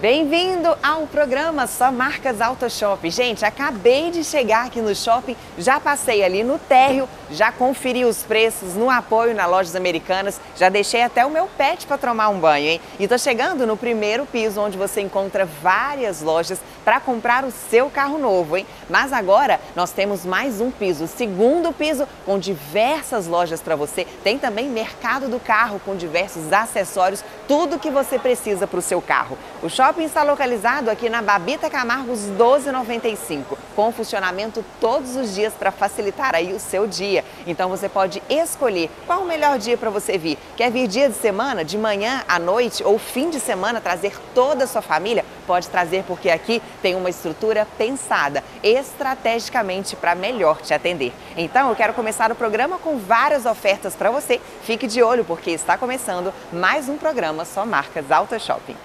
Bem-vindo ao programa Só Marcas Auto Shop. Gente, acabei de chegar aqui no shopping, já passei ali no térreo, já conferi os preços no apoio na Lojas Americanas, já deixei até o meu pet para tomar um banho, hein? E tô chegando no primeiro piso onde você encontra várias lojas para comprar o seu carro novo, hein? Mas agora nós temos mais um piso, segundo piso com diversas lojas para você. Tem também mercado do carro com diversos acessórios, tudo que você precisa para o seu carro. O shopping shopping está localizado aqui na Babita Camargos 1295, com funcionamento todos os dias para facilitar aí o seu dia. Então você pode escolher qual o melhor dia para você vir. Quer vir dia de semana, de manhã à noite ou fim de semana, trazer toda a sua família? Pode trazer porque aqui tem uma estrutura pensada estrategicamente para melhor te atender. Então eu quero começar o programa com várias ofertas para você. Fique de olho porque está começando mais um programa Só Marcas Auto Shopping.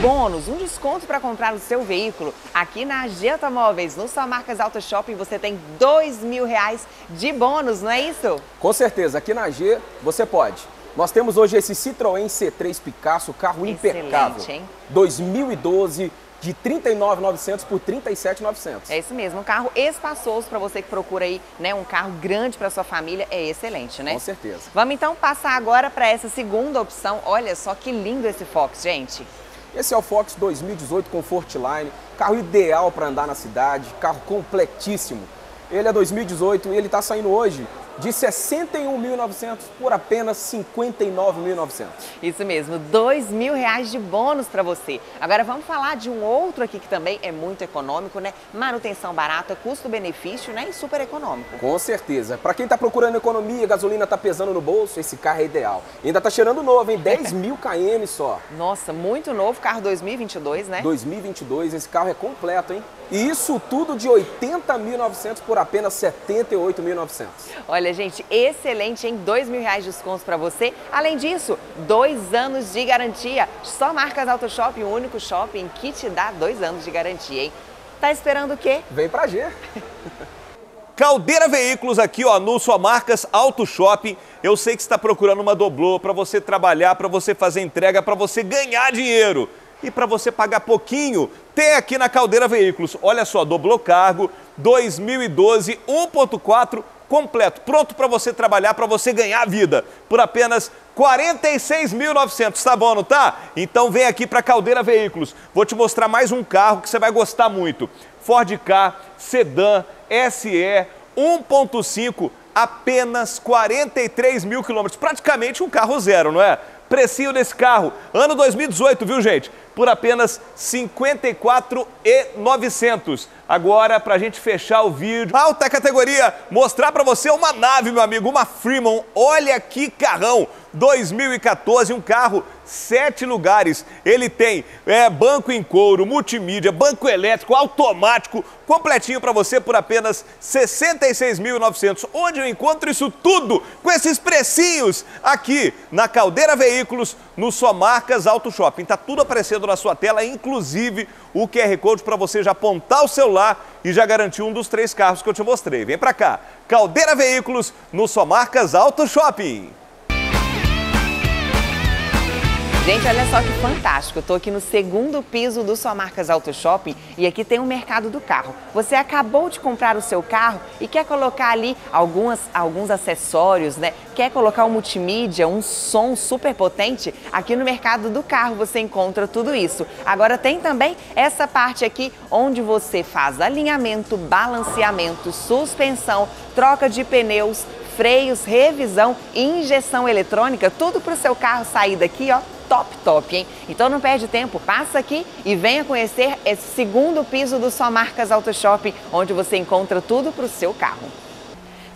bônus, um desconto para comprar o seu veículo. Aqui na AG Automóveis, no Só Marcas Auto Shopping, você tem dois mil reais de bônus, não é isso? Com certeza, aqui na AG você pode. Nós temos hoje esse Citroën C3 Picasso, carro Excelente, impecável. Hein? 2012, de 39.900 por 37.900. É isso mesmo, um carro espaçoso para você que procura aí, né, um carro grande para sua família, é excelente, né? Com certeza. Vamos então passar agora para essa segunda opção. Olha só que lindo esse Fox, gente. Esse é o Fox 2018 Comfortline, carro ideal para andar na cidade, carro completíssimo. Ele é 2018 e ele está saindo hoje de 61.900 por apenas 59.900. Isso mesmo, dois mil reais de bônus para você. Agora vamos falar de um outro aqui que também é muito econômico, né? Manutenção barata, custo-benefício, né? E super econômico. Com certeza. Para quem está procurando economia, gasolina está pesando no bolso, esse carro é ideal. E ainda está cheirando novo, hein? 10 mil km só. Nossa, muito novo, carro 2022, né? 2022, esse carro é completo, hein? E isso tudo de 80.900 por apenas 78.900. Olha, gente, excelente, em dois mil reais de desconto para você. Além disso, dois anos de garantia. Só Marcas Auto Shopping, o único shopping que te dá dois anos de garantia, hein? Tá esperando o quê? Vem pra G. Caldeira Veículos aqui, ó, no Sua Marcas Auto Shopping. Eu sei que está procurando uma doblô para você trabalhar, para você fazer entrega, para você ganhar dinheiro e para você pagar pouquinho, tem aqui na Caldeira Veículos. Olha só, doblô cargo 2012 1.4 completo, pronto para você trabalhar, para você ganhar vida, por apenas 46.900, tá bom, não tá? Então vem aqui para Caldeira Veículos. Vou te mostrar mais um carro que você vai gostar muito. Ford K, sedã, SE, 1.5, apenas 43 mil quilômetros, praticamente um carro zero, não é? Precinho desse carro, ano 2018, viu gente? Por apenas 54,900. Agora, para a gente fechar o vídeo, alta categoria, mostrar para você uma nave, meu amigo, uma Fremont. Olha que carrão! 2014, um carro sete lugares. Ele tem é, banco em couro, multimídia, banco elétrico, automático, completinho para você por apenas 66.900. Onde eu encontro isso tudo com esses precinhos? Aqui na Caldeira Veículos, no Só Marcas Auto Shopping. Tá tudo aparecendo na sua tela, inclusive o QR Code para você já apontar o celular e já garantir um dos três carros que eu te mostrei. Vem para cá. Caldeira Veículos, no Só Marcas Auto Shopping. Gente, olha só que fantástico. Eu tô aqui no segundo piso do Sua Marcas Auto Shopping e aqui tem o mercado do carro. Você acabou de comprar o seu carro e quer colocar ali algumas, alguns acessórios, né? Quer colocar um multimídia, um som super potente? Aqui no mercado do carro você encontra tudo isso. Agora tem também essa parte aqui onde você faz alinhamento, balanceamento, suspensão, troca de pneus, freios, revisão, injeção eletrônica, tudo para o seu carro sair daqui, ó, top, top, hein? Então não perde tempo, passa aqui e venha conhecer esse segundo piso do Só Marcas Auto Shopping, onde você encontra tudo para o seu carro.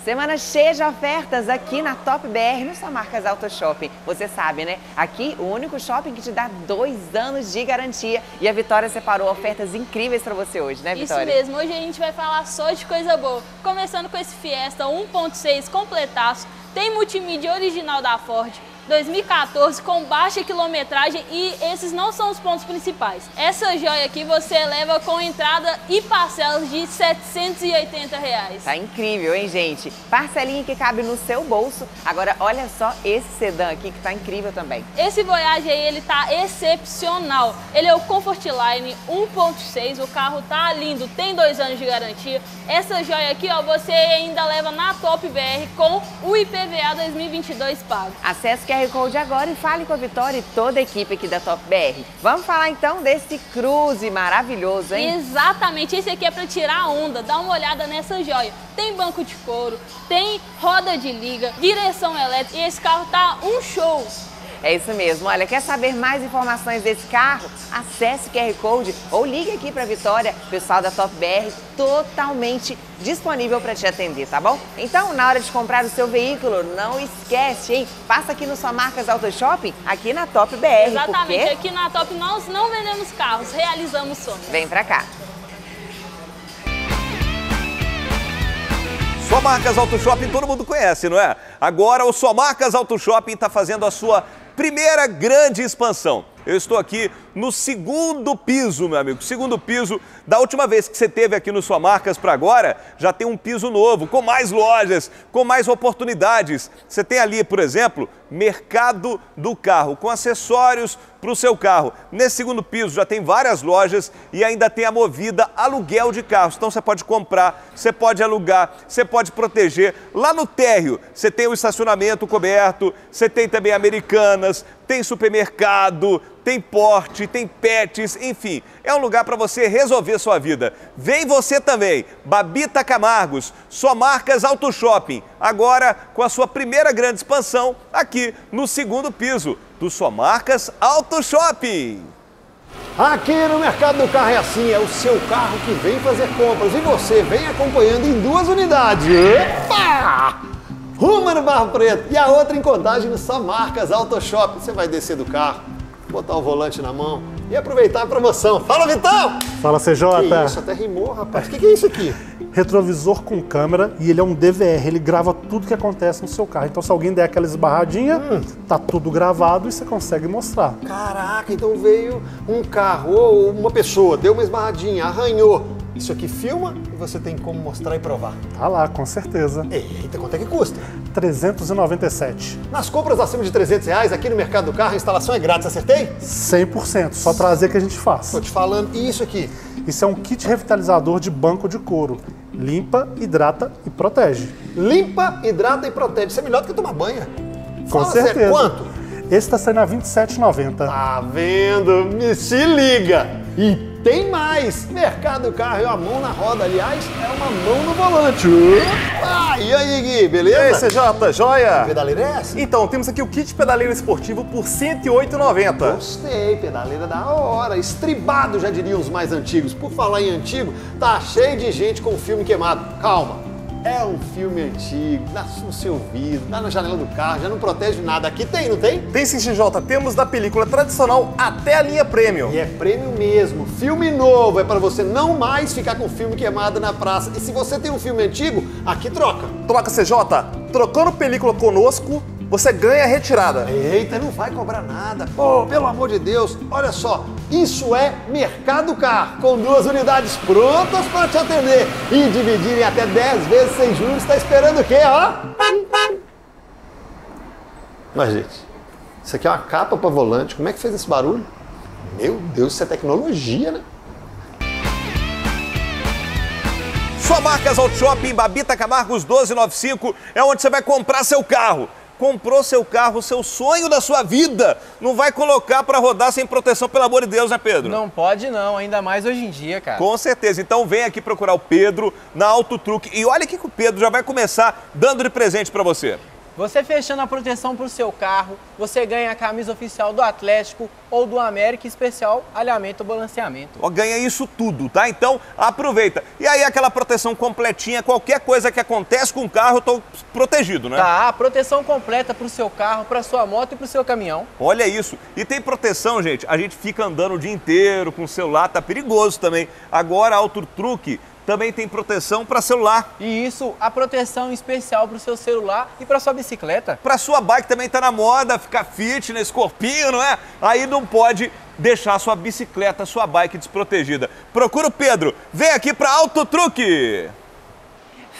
Semana cheia de ofertas aqui na Top BR, no Só Marcas Auto Shopping. Você sabe, né? Aqui o único shopping que te dá dois anos de garantia. E a Vitória separou ofertas incríveis para você hoje, né, Vitória? Isso mesmo. Hoje a gente vai falar só de coisa boa. Começando com esse Fiesta 1.6 completaço. Tem multimídia original da Ford 2014 com baixa quilometragem e esses não são os pontos principais. Essa joia aqui você leva com entrada e parcelas de 780 reais. Tá incrível, hein, gente? Parcelinha que cabe no seu bolso. Agora, olha só esse sedã aqui que tá incrível também. Esse Voyage aí, ele tá excepcional. Ele é o Comfortline 1.6, o carro tá lindo, tem dois anos de garantia. Essa joia aqui, ó, você ainda leva na Top BR com o IPVA 2022 pago. Acesse QR Code agora e fale com a Vitória e toda a equipe aqui da Top BR. Vamos falar então desse cruze maravilhoso, hein? Exatamente, esse aqui é para tirar a onda, dá uma olhada nessa joia. Tem banco de couro, tem roda de liga, direção elétrica e esse carro tá um show. É isso mesmo. Olha, quer saber mais informações desse carro? Acesse o QR Code ou ligue aqui para a Vitória, pessoal da Top BR, totalmente disponível para te atender, tá bom? Então, na hora de comprar o seu veículo, não esquece, hein? Passa aqui no Sua Marcas Auto Shopping, aqui na Top BR. Exatamente, porque... aqui na Top nós não vendemos carros, realizamos sonhos. Vem pra cá. Só Marcas Auto Shopping todo mundo conhece, não é? Agora o Só Marcas Auto Shopping está fazendo a sua primeira grande expansão. Eu estou aqui no segundo piso, meu amigo. Segundo piso, da última vez que você teve aqui no Sua Marcas para agora, já tem um piso novo, com mais lojas, com mais oportunidades. Você tem ali, por exemplo, mercado do carro, com acessórios para o seu carro. Nesse segundo piso já tem várias lojas e ainda tem a movida aluguel de carros. Então você pode comprar, você pode alugar, você pode proteger. Lá no térreo você tem o estacionamento coberto, você tem também Americanas, tem supermercado, tem porte, tem pets, enfim, é um lugar para você resolver sua vida. Vem você também, Babita Camargos, sua marcas Auto Shopping, agora com a sua primeira grande expansão aqui no segundo piso do Sua Marcas Auto Shopping. Aqui no Mercado do Carro é assim, é o seu carro que vem fazer compras e você vem acompanhando em duas unidades. Epa! Uma no Barro Preto e a outra em contagem no Só Marcas Auto Shop. Você vai descer do carro, botar o volante na mão e aproveitar a promoção. Fala, Vitão! Fala, CJ. Que isso, até rimou, rapaz. O que, que é isso aqui? Retrovisor com câmera e ele é um DVR, ele grava tudo que acontece no seu carro. Então, se alguém der aquela esbarradinha, tá tudo gravado e você consegue mostrar. Caraca, então veio um carro ou uma pessoa, deu uma esbarradinha, arranhou. Isso aqui filma e você tem como mostrar e provar. Tá lá, com certeza. Eita, quanto é que custa? 397. Nas compras acima de 300 reais, aqui no Mercado do Carro, a instalação é grátis, acertei? 100%, só trazer que a gente faz. Tô te falando. E isso aqui? Isso é um kit revitalizador de banco de couro. Limpa, hidrata e protege. Limpa, hidrata e protege. Isso é melhor do que tomar banho. Com Fala certeza. sério, quanto? Esse tá saindo a 27,90. Tá vendo? Me se liga! E tem mais! Mercado Carro é uma mão na roda, aliás, é uma mão no volante. Opa! E aí, Gui, E aí, beleza? CJ, joia? Pedaleira é essa? Então, temos aqui o kit pedaleiro esportivo por R$ 108,90. Gostei, pedaleira da hora. Estribado, já diriam os mais antigos. Por falar em antigo, tá cheio de gente com filme queimado. Calma. É um filme antigo, dá no seu vidro, dá na janela do carro, já não protege nada. Aqui tem, não tem? Tem sim, CJ, temos da película tradicional até a linha Premium. E é prêmio mesmo. Filme novo é para você não mais ficar com filme queimado na praça. E se você tem um filme antigo, aqui troca. Troca CJ, trocando película conosco, você ganha a retirada. Eita, não vai cobrar nada. Pô, pelo amor de Deus, olha só. Isso é Mercado Car, com duas unidades prontas para te atender e dividir em até 10 vezes sem juros. Está esperando o quê, ó? Mas, gente, isso aqui é uma capa para volante. Como é que fez esse barulho? Meu Deus, isso é tecnologia, né? Sua Marcas Auto Shopping, Babita Camargos 1295, é onde você vai comprar seu carro. Comprou seu carro, seu sonho da sua vida. Não vai colocar para rodar sem proteção, pelo amor de Deus, né, Pedro? Não pode não, ainda mais hoje em dia, cara. Com certeza. Então vem aqui procurar o Pedro na Auto Truque. E olha o que que o Pedro já vai começar dando de presente para você. Você fechando a proteção pro seu carro, você ganha a camisa oficial do Atlético ou do América especial alinhamento ou balanceamento. Ó, ganha isso tudo, tá? Então aproveita. E aí aquela proteção completinha, qualquer coisa que acontece com o carro, eu tô protegido, né? Tá, proteção completa pro seu carro, pra sua moto e pro seu caminhão. Olha isso. E tem proteção, gente. A gente fica andando o dia inteiro com o celular, tá perigoso também. Agora Auto Truque também tem proteção para celular. E isso, a proteção especial para o seu celular e para sua bicicleta. Para sua bike também tá na moda, ficar fitness, corpinho, não é? Aí não pode deixar sua bicicleta, sua bike desprotegida. Procura o Pedro, vem aqui para Autotruque.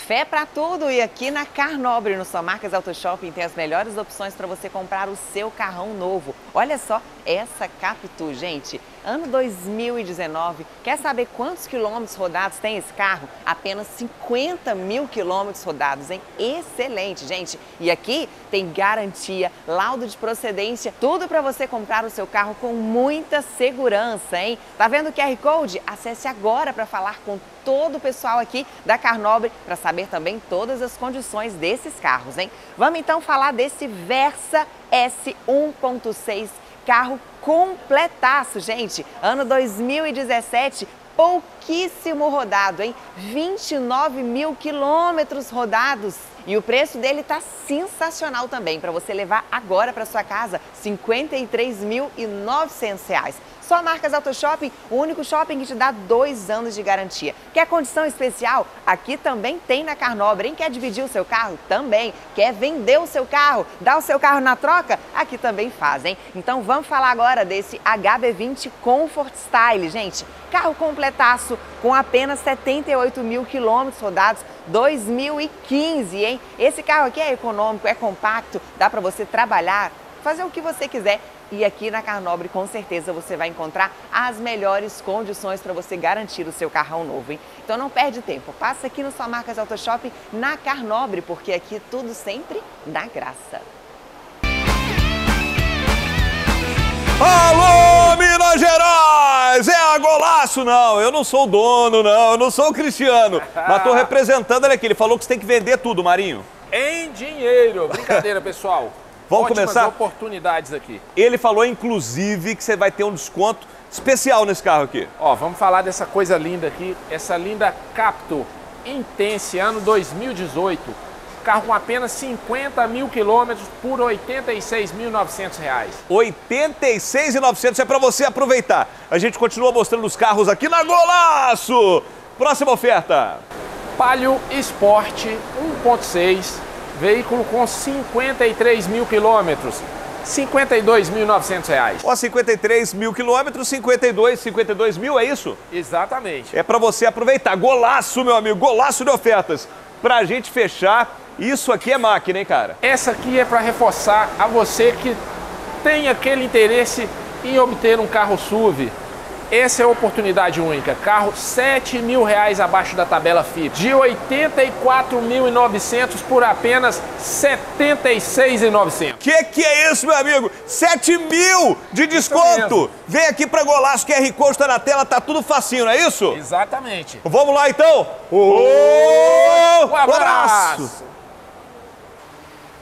Fé para tudo e aqui na Carnobre, no Sua Marcas Auto Shopping, tem as melhores opções para você comprar o seu carrão novo. Olha só essa Capitu, gente. Ano 2019, quer saber quantos quilômetros rodados tem esse carro? Apenas 50 mil quilômetros rodados, hein? Excelente, gente. E aqui tem garantia, laudo de procedência, tudo para você comprar o seu carro com muita segurança, hein? Tá vendo o QR Code? Acesse agora para falar com todo o pessoal aqui da Carnobre para saber também todas as condições desses carros, hein? Vamos então falar desse Versa S 1.6 carro completaço, gente. Ano 2017, pouquíssimo rodado, hein? 29 mil quilômetros rodados. E o preço dele tá sensacional também, para você levar agora para sua casa, R$ 53.900. Só Marcas Auto Shopping, o único shopping que te dá dois anos de garantia. Quer condição especial? Aqui também tem na Carnobre. Quer dividir o seu carro? Também. Quer vender o seu carro? Dar o seu carro na troca? Aqui também fazem. Então vamos falar agora desse HB20 Comfort Style, gente. Carro completaço com apenas 78 mil quilômetros rodados, 2015, hein? Esse carro aqui é econômico, é compacto, dá para você trabalhar, fazer o que você quiser e aqui na Carnobre, com certeza, você vai encontrar as melhores condições para você garantir o seu carrão novo, hein? Então não perde tempo, passa aqui no Sua Marcas Auto Shopping na Carnobre, porque aqui tudo sempre na graça. Alô, Minas Gerais! É a golaço, não. Eu não sou o dono, não. Eu não sou o Cristiano. Mas tô representando ele aqui. Ele falou que você tem que vender tudo, Marinho. Em dinheiro. Brincadeira, pessoal. Vamos Ótimas começar? oportunidades aqui. Ele falou, inclusive, que você vai ter um desconto especial nesse carro aqui. Ó, vamos falar dessa coisa linda aqui, essa linda Capto Intense, ano 2018. Carro com apenas 50 mil quilômetros por 86.900 reais. 86,900 é para você aproveitar. A gente continua mostrando os carros aqui na Golaço. Próxima oferta. Palio Sport 1.6, veículo com 53 mil quilômetros, 52.900 reais. Ó, 53 mil quilômetros, 52, 52 mil, é isso? Exatamente. É para você aproveitar. Golaço, meu amigo, golaço de ofertas. Pra gente fechar, isso aqui é máquina, hein, cara? Essa aqui é para reforçar a você que tem aquele interesse em obter um carro SUV. Essa é a oportunidade única. Carro 7 mil reais abaixo da tabela FIP. De 84.900 por apenas 76.900. Que que é isso, meu amigo? 7 mil de desconto! Vem aqui pra Golaço, QR Code tá na tela, tá tudo facinho, não é isso? Exatamente. Vamos lá então? Ô, Um abraço.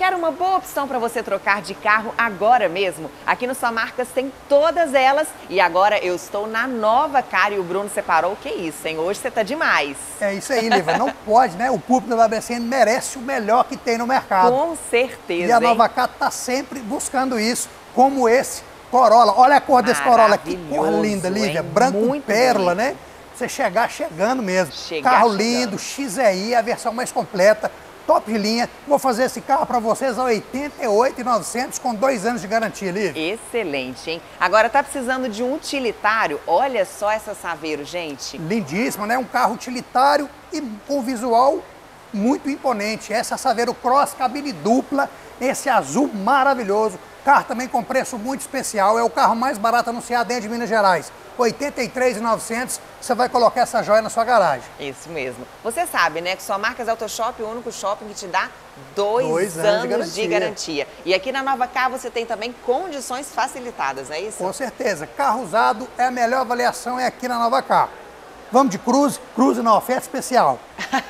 Quer uma boa opção para você trocar de carro agora mesmo? Aqui no Sua Marcas tem todas elas e agora eu estou na nova cara e o Bruno separou. Que isso, hein? Hoje você tá demais. É isso aí, Lívia. Não pode, né? O público da BCN merece o melhor que tem no mercado. Com certeza. E a? Nova Cat está sempre buscando isso, como esse Corolla. Olha a cor desse Corolla, que cor linda, Lívia. hein? Branco Muito pérola, bonito. né? Você chegar chegando mesmo. Chegar Carro chegando. lindo, XEI, a versão mais completa, top de linha. Vou fazer esse carro para vocês a 88,900 com dois anos de garantia, Lívia. Excelente, hein? Agora tá precisando de um utilitário? Olha só essa Saveiro, gente. Lindíssimo, né? Um carro utilitário e com visual muito imponente. Essa Saveiro Cross, cabine dupla, esse azul maravilhoso. Carro também com preço muito especial. É o carro mais barato anunciado dentro de Minas Gerais. R$ 83.900. Você vai colocar essa joia na sua garagem. Isso mesmo. Você sabe, né, que sua Marcas Auto Shop é o único shopping que te dá dois, Dois anos, anos de de, garantia. garantia. E aqui na Nova Car você tem também condições facilitadas, é isso? Com certeza. Carro usado é a melhor avaliação é aqui na Nova Car. Vamos de Cruze, Cruze na oferta especial.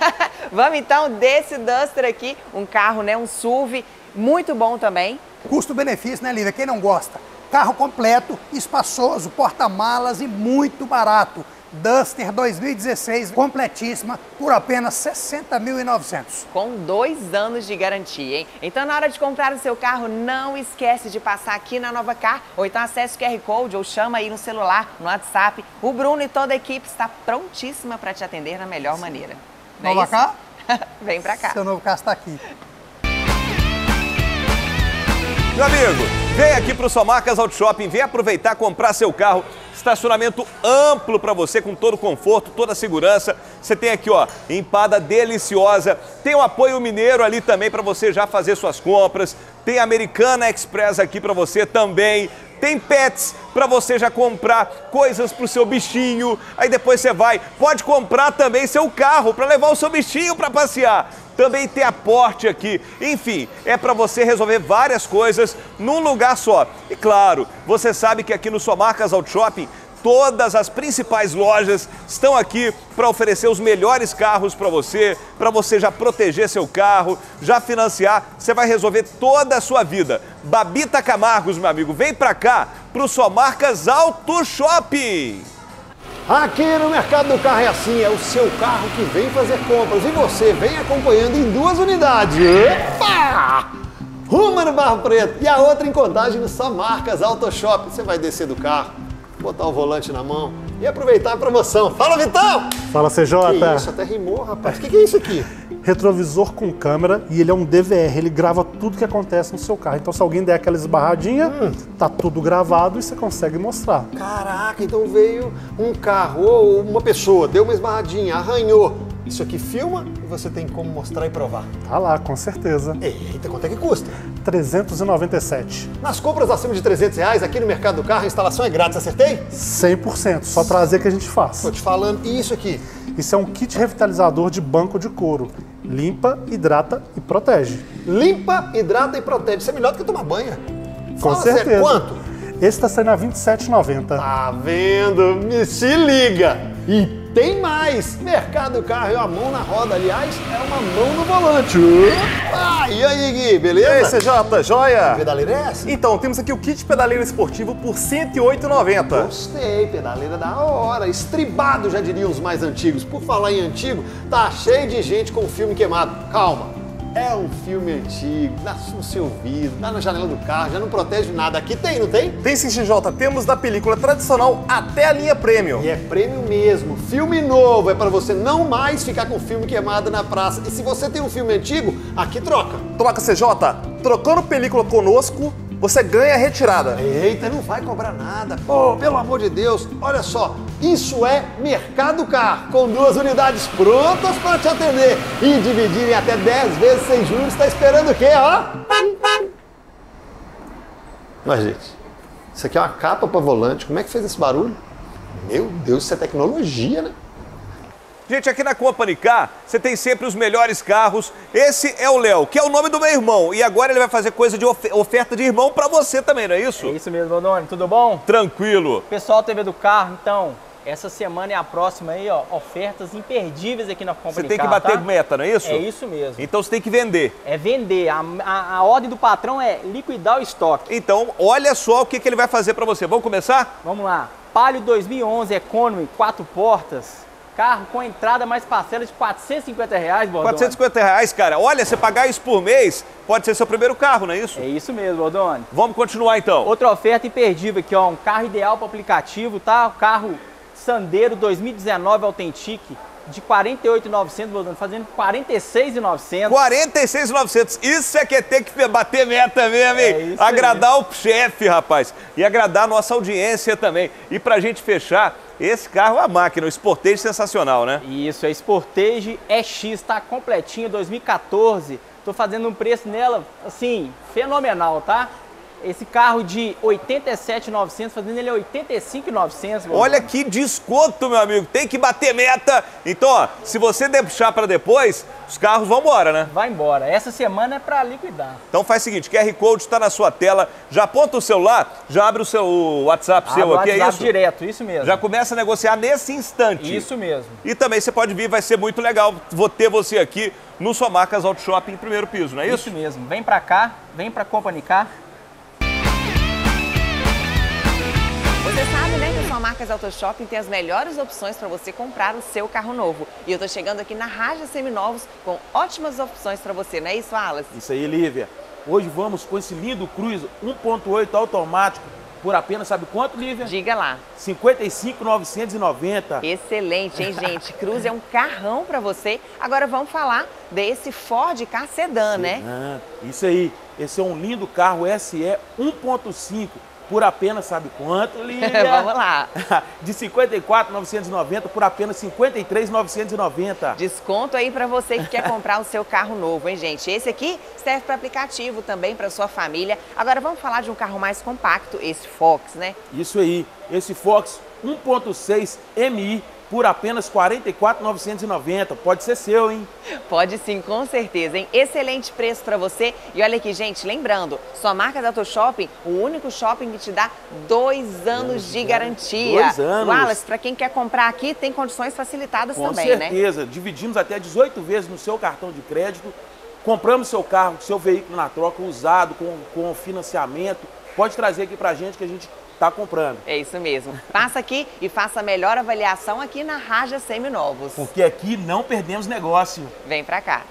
Vamos então desse Duster aqui, um carro, né, um SUV, muito bom também. Custo-benefício, né, Lívia? Quem não gosta? Carro completo, espaçoso, porta-malas e muito barato. Duster 2016, completíssima, por apenas 60.900. Com dois anos de garantia, hein? Então, na hora de comprar o seu carro, não esquece de passar aqui na Nova Car, ou então acesse o QR Code ou chama aí no celular, no WhatsApp. O Bruno e toda a equipe está prontíssima para te atender na melhor maneira. Não é Nova isso? Car? Vem pra cá. Seu novo carro está aqui. Meu amigo, vem aqui para o Só Marcas Auto Shopping, vem aproveitar, comprar seu carro. Estacionamento amplo para você, com todo o conforto, toda segurança. Você tem aqui, ó, empada deliciosa. Tem o apoio mineiro ali também para você já fazer suas compras. Tem Americana Express aqui para você também. Tem pets para você já comprar coisas para o seu bichinho. Aí depois você vai, pode comprar também seu carro para levar o seu bichinho para passear. Também tem aporte aqui. Enfim, é para você resolver várias coisas num lugar só. E claro, você sabe que aqui no Sua Marcas Auto Shopping Todas as principais lojas estão aqui para oferecer os melhores carros para você, para você já proteger seu carro, já financiar. Você vai resolver toda a sua vida. Babita Camargos, meu amigo, vem para cá para o Marcas Auto Shopping. Aqui no Mercado do Carro é assim, é o seu carro que vem fazer compras e você vem acompanhando em duas unidades. Epa! Uma no Barro Preto e a outra em contagem no Só Marcas Auto Shop. Você vai descer do carro, botar o volante na mão e aproveitar a promoção. Fala, Vitão! Fala, CJ. Que isso, até rimou, rapaz. O que, que é isso aqui? Retrovisor com câmera e ele é um DVR, ele grava tudo que acontece no seu carro. Então, se alguém der aquela esbarradinha, Hum. tá tudo gravado e você consegue mostrar. Caraca, então veio um carro ou uma pessoa, deu uma esbarradinha, arranhou. Isso aqui filma e você tem como mostrar e provar. Tá lá, com certeza. Eita, quanto é que custa? 397. Nas compras acima de 300 reais, aqui no Mercado do Carro, a instalação é grátis, acertei? 100%, só trazer que a gente faz. Tô te falando. E isso aqui? Isso é um kit revitalizador de banco de couro. Limpa, hidrata e protege. Limpa, hidrata e protege. Isso é melhor do que tomar banho. Com Fala sério, certeza. quanto? Esse tá saindo a R$ 27,90. Tá vendo? Me se liga! E tem mais! Mercado do Carro é uma mão na roda, aliás, é uma mão no volante. Ah, e aí, Gui, E aí, beleza? CJ, joia? Pedaleira é essa? Então, temos aqui o kit pedaleiro esportivo por R$ 108,90. Gostei, pedaleira da hora. Estribado, já diriam os mais antigos. Por falar em antigo, tá cheio de gente com filme queimado. Calma. É um filme antigo, dá no seu vidro, dá na janela do carro, já não protege nada. Aqui tem, não tem? Tem sim, CJ, temos da película tradicional até a linha Premium. E é prêmio mesmo. Filme novo é para você não mais ficar com filme queimado na praça. E se você tem um filme antigo, aqui troca. Troca CJ, trocando película conosco, você ganha a retirada. Eita, não vai cobrar nada. Pô, pelo amor de Deus, olha só. Isso é Mercado Car, com duas unidades prontas para te atender e dividir em até 10 vezes sem juros. Está esperando o quê, ó? Mas, gente, isso aqui é uma capa para volante. Como é que fez esse barulho? Meu Deus, isso é tecnologia, né? Gente, aqui na Company Car, você tem sempre os melhores carros. Esse é o Léo, que é o nome do meu irmão. E agora ele vai fazer coisa de ofe- oferta de irmão pra você também, não é isso? É isso mesmo, Doni, tudo bom? Tranquilo. Pessoal TV do carro, então, essa semana e a próxima aí, ó, ofertas imperdíveis aqui na Company Você tem que bater tá? meta, não é isso? É isso mesmo. Então você tem que vender. É vender. A, a, a ordem do patrão é liquidar o estoque. Então, olha só o que, que ele vai fazer pra você. Vamos começar? Vamos lá. Palio 2011 Economy, quatro portas. Carro com entrada mais parcela de 450 reais, Bordone. 450 reais, cara. Olha, você pagar isso por mês, pode ser seu primeiro carro, não é isso? É isso mesmo, Bordone. Vamos continuar então. Outra oferta imperdível aqui, ó. Um carro ideal para aplicativo, tá? O carro Sandero 2019 Authentic de 48.900, Bordone, fazendo 46.900. 46,900. Isso é que é ter que bater meta mesmo, hein? É agradar o chefe, rapaz. E agradar a nossa audiência também. E pra gente fechar, esse carro é a máquina, o Sportage sensacional, né? Isso, é Sportage EX, tá completinho, 2014. Tô fazendo um preço nela, assim, fenomenal, tá? Esse carro de 87.900, fazendo ele a 85.900. meu Olha que desconto, meu amigo. Tem que bater meta. Então, ó, se você deixar pra depois, os carros vão embora, né? Vai embora. Essa semana é pra liquidar. Então faz o seguinte, QR Code está na sua tela, já aponta o celular, já abre o seu o WhatsApp seu o aqui, é WhatsApp isso? direto, isso mesmo. Já começa a negociar nesse instante. Isso mesmo. E também você pode vir, vai ser muito legal. Vou ter você aqui no Sua Marcas Auto Shopping em primeiro piso, não é isso? Isso mesmo. Vem pra cá, vem pra Company Car. Você sabe, né, que a sua marca Marcas Auto Shopping tem as melhores opções para você comprar o seu carro novo. E eu tô chegando aqui na Raja Seminovos com ótimas opções para você, não é isso, Wallace? Isso aí, Lívia. Hoje vamos com esse lindo Cruze 1.8 automático por apenas, sabe quanto, Lívia? Diga lá. 55,990. Excelente, hein, gente? Cruze é um carrão para você. Agora vamos falar desse Ford Ka Sedan, né? Ah, isso aí. Esse é um lindo carro SE 1.5 por apenas, sabe quanto, Lívia? Vamos lá. De 54,990 por apenas 53,990. Desconto aí para você que quer comprar o seu carro novo, hein, gente? Esse aqui serve para aplicativo também para sua família. Agora vamos falar de um carro mais compacto, esse Fox, né? Isso aí. Esse Fox 1.6 MI por apenas R$ 44,990. Pode ser seu, hein? Pode sim, com certeza, hein? Excelente preço para você. E olha aqui, gente, lembrando, sua marca da Auto Shopping, o único shopping que te dá dois anos de garantia. Dois anos. Wallace, para quem quer comprar aqui, tem condições facilitadas Com também, né? certeza. Dividimos até 18 vezes no seu cartão de crédito. Compramos seu carro, seu veículo na troca, usado, com, com financiamento. Pode trazer aqui pra gente que a gente está comprando. É isso mesmo. Passa aqui e faça a melhor avaliação aqui na Raja Seminovos. Porque aqui não perdemos negócio. Vem pra cá.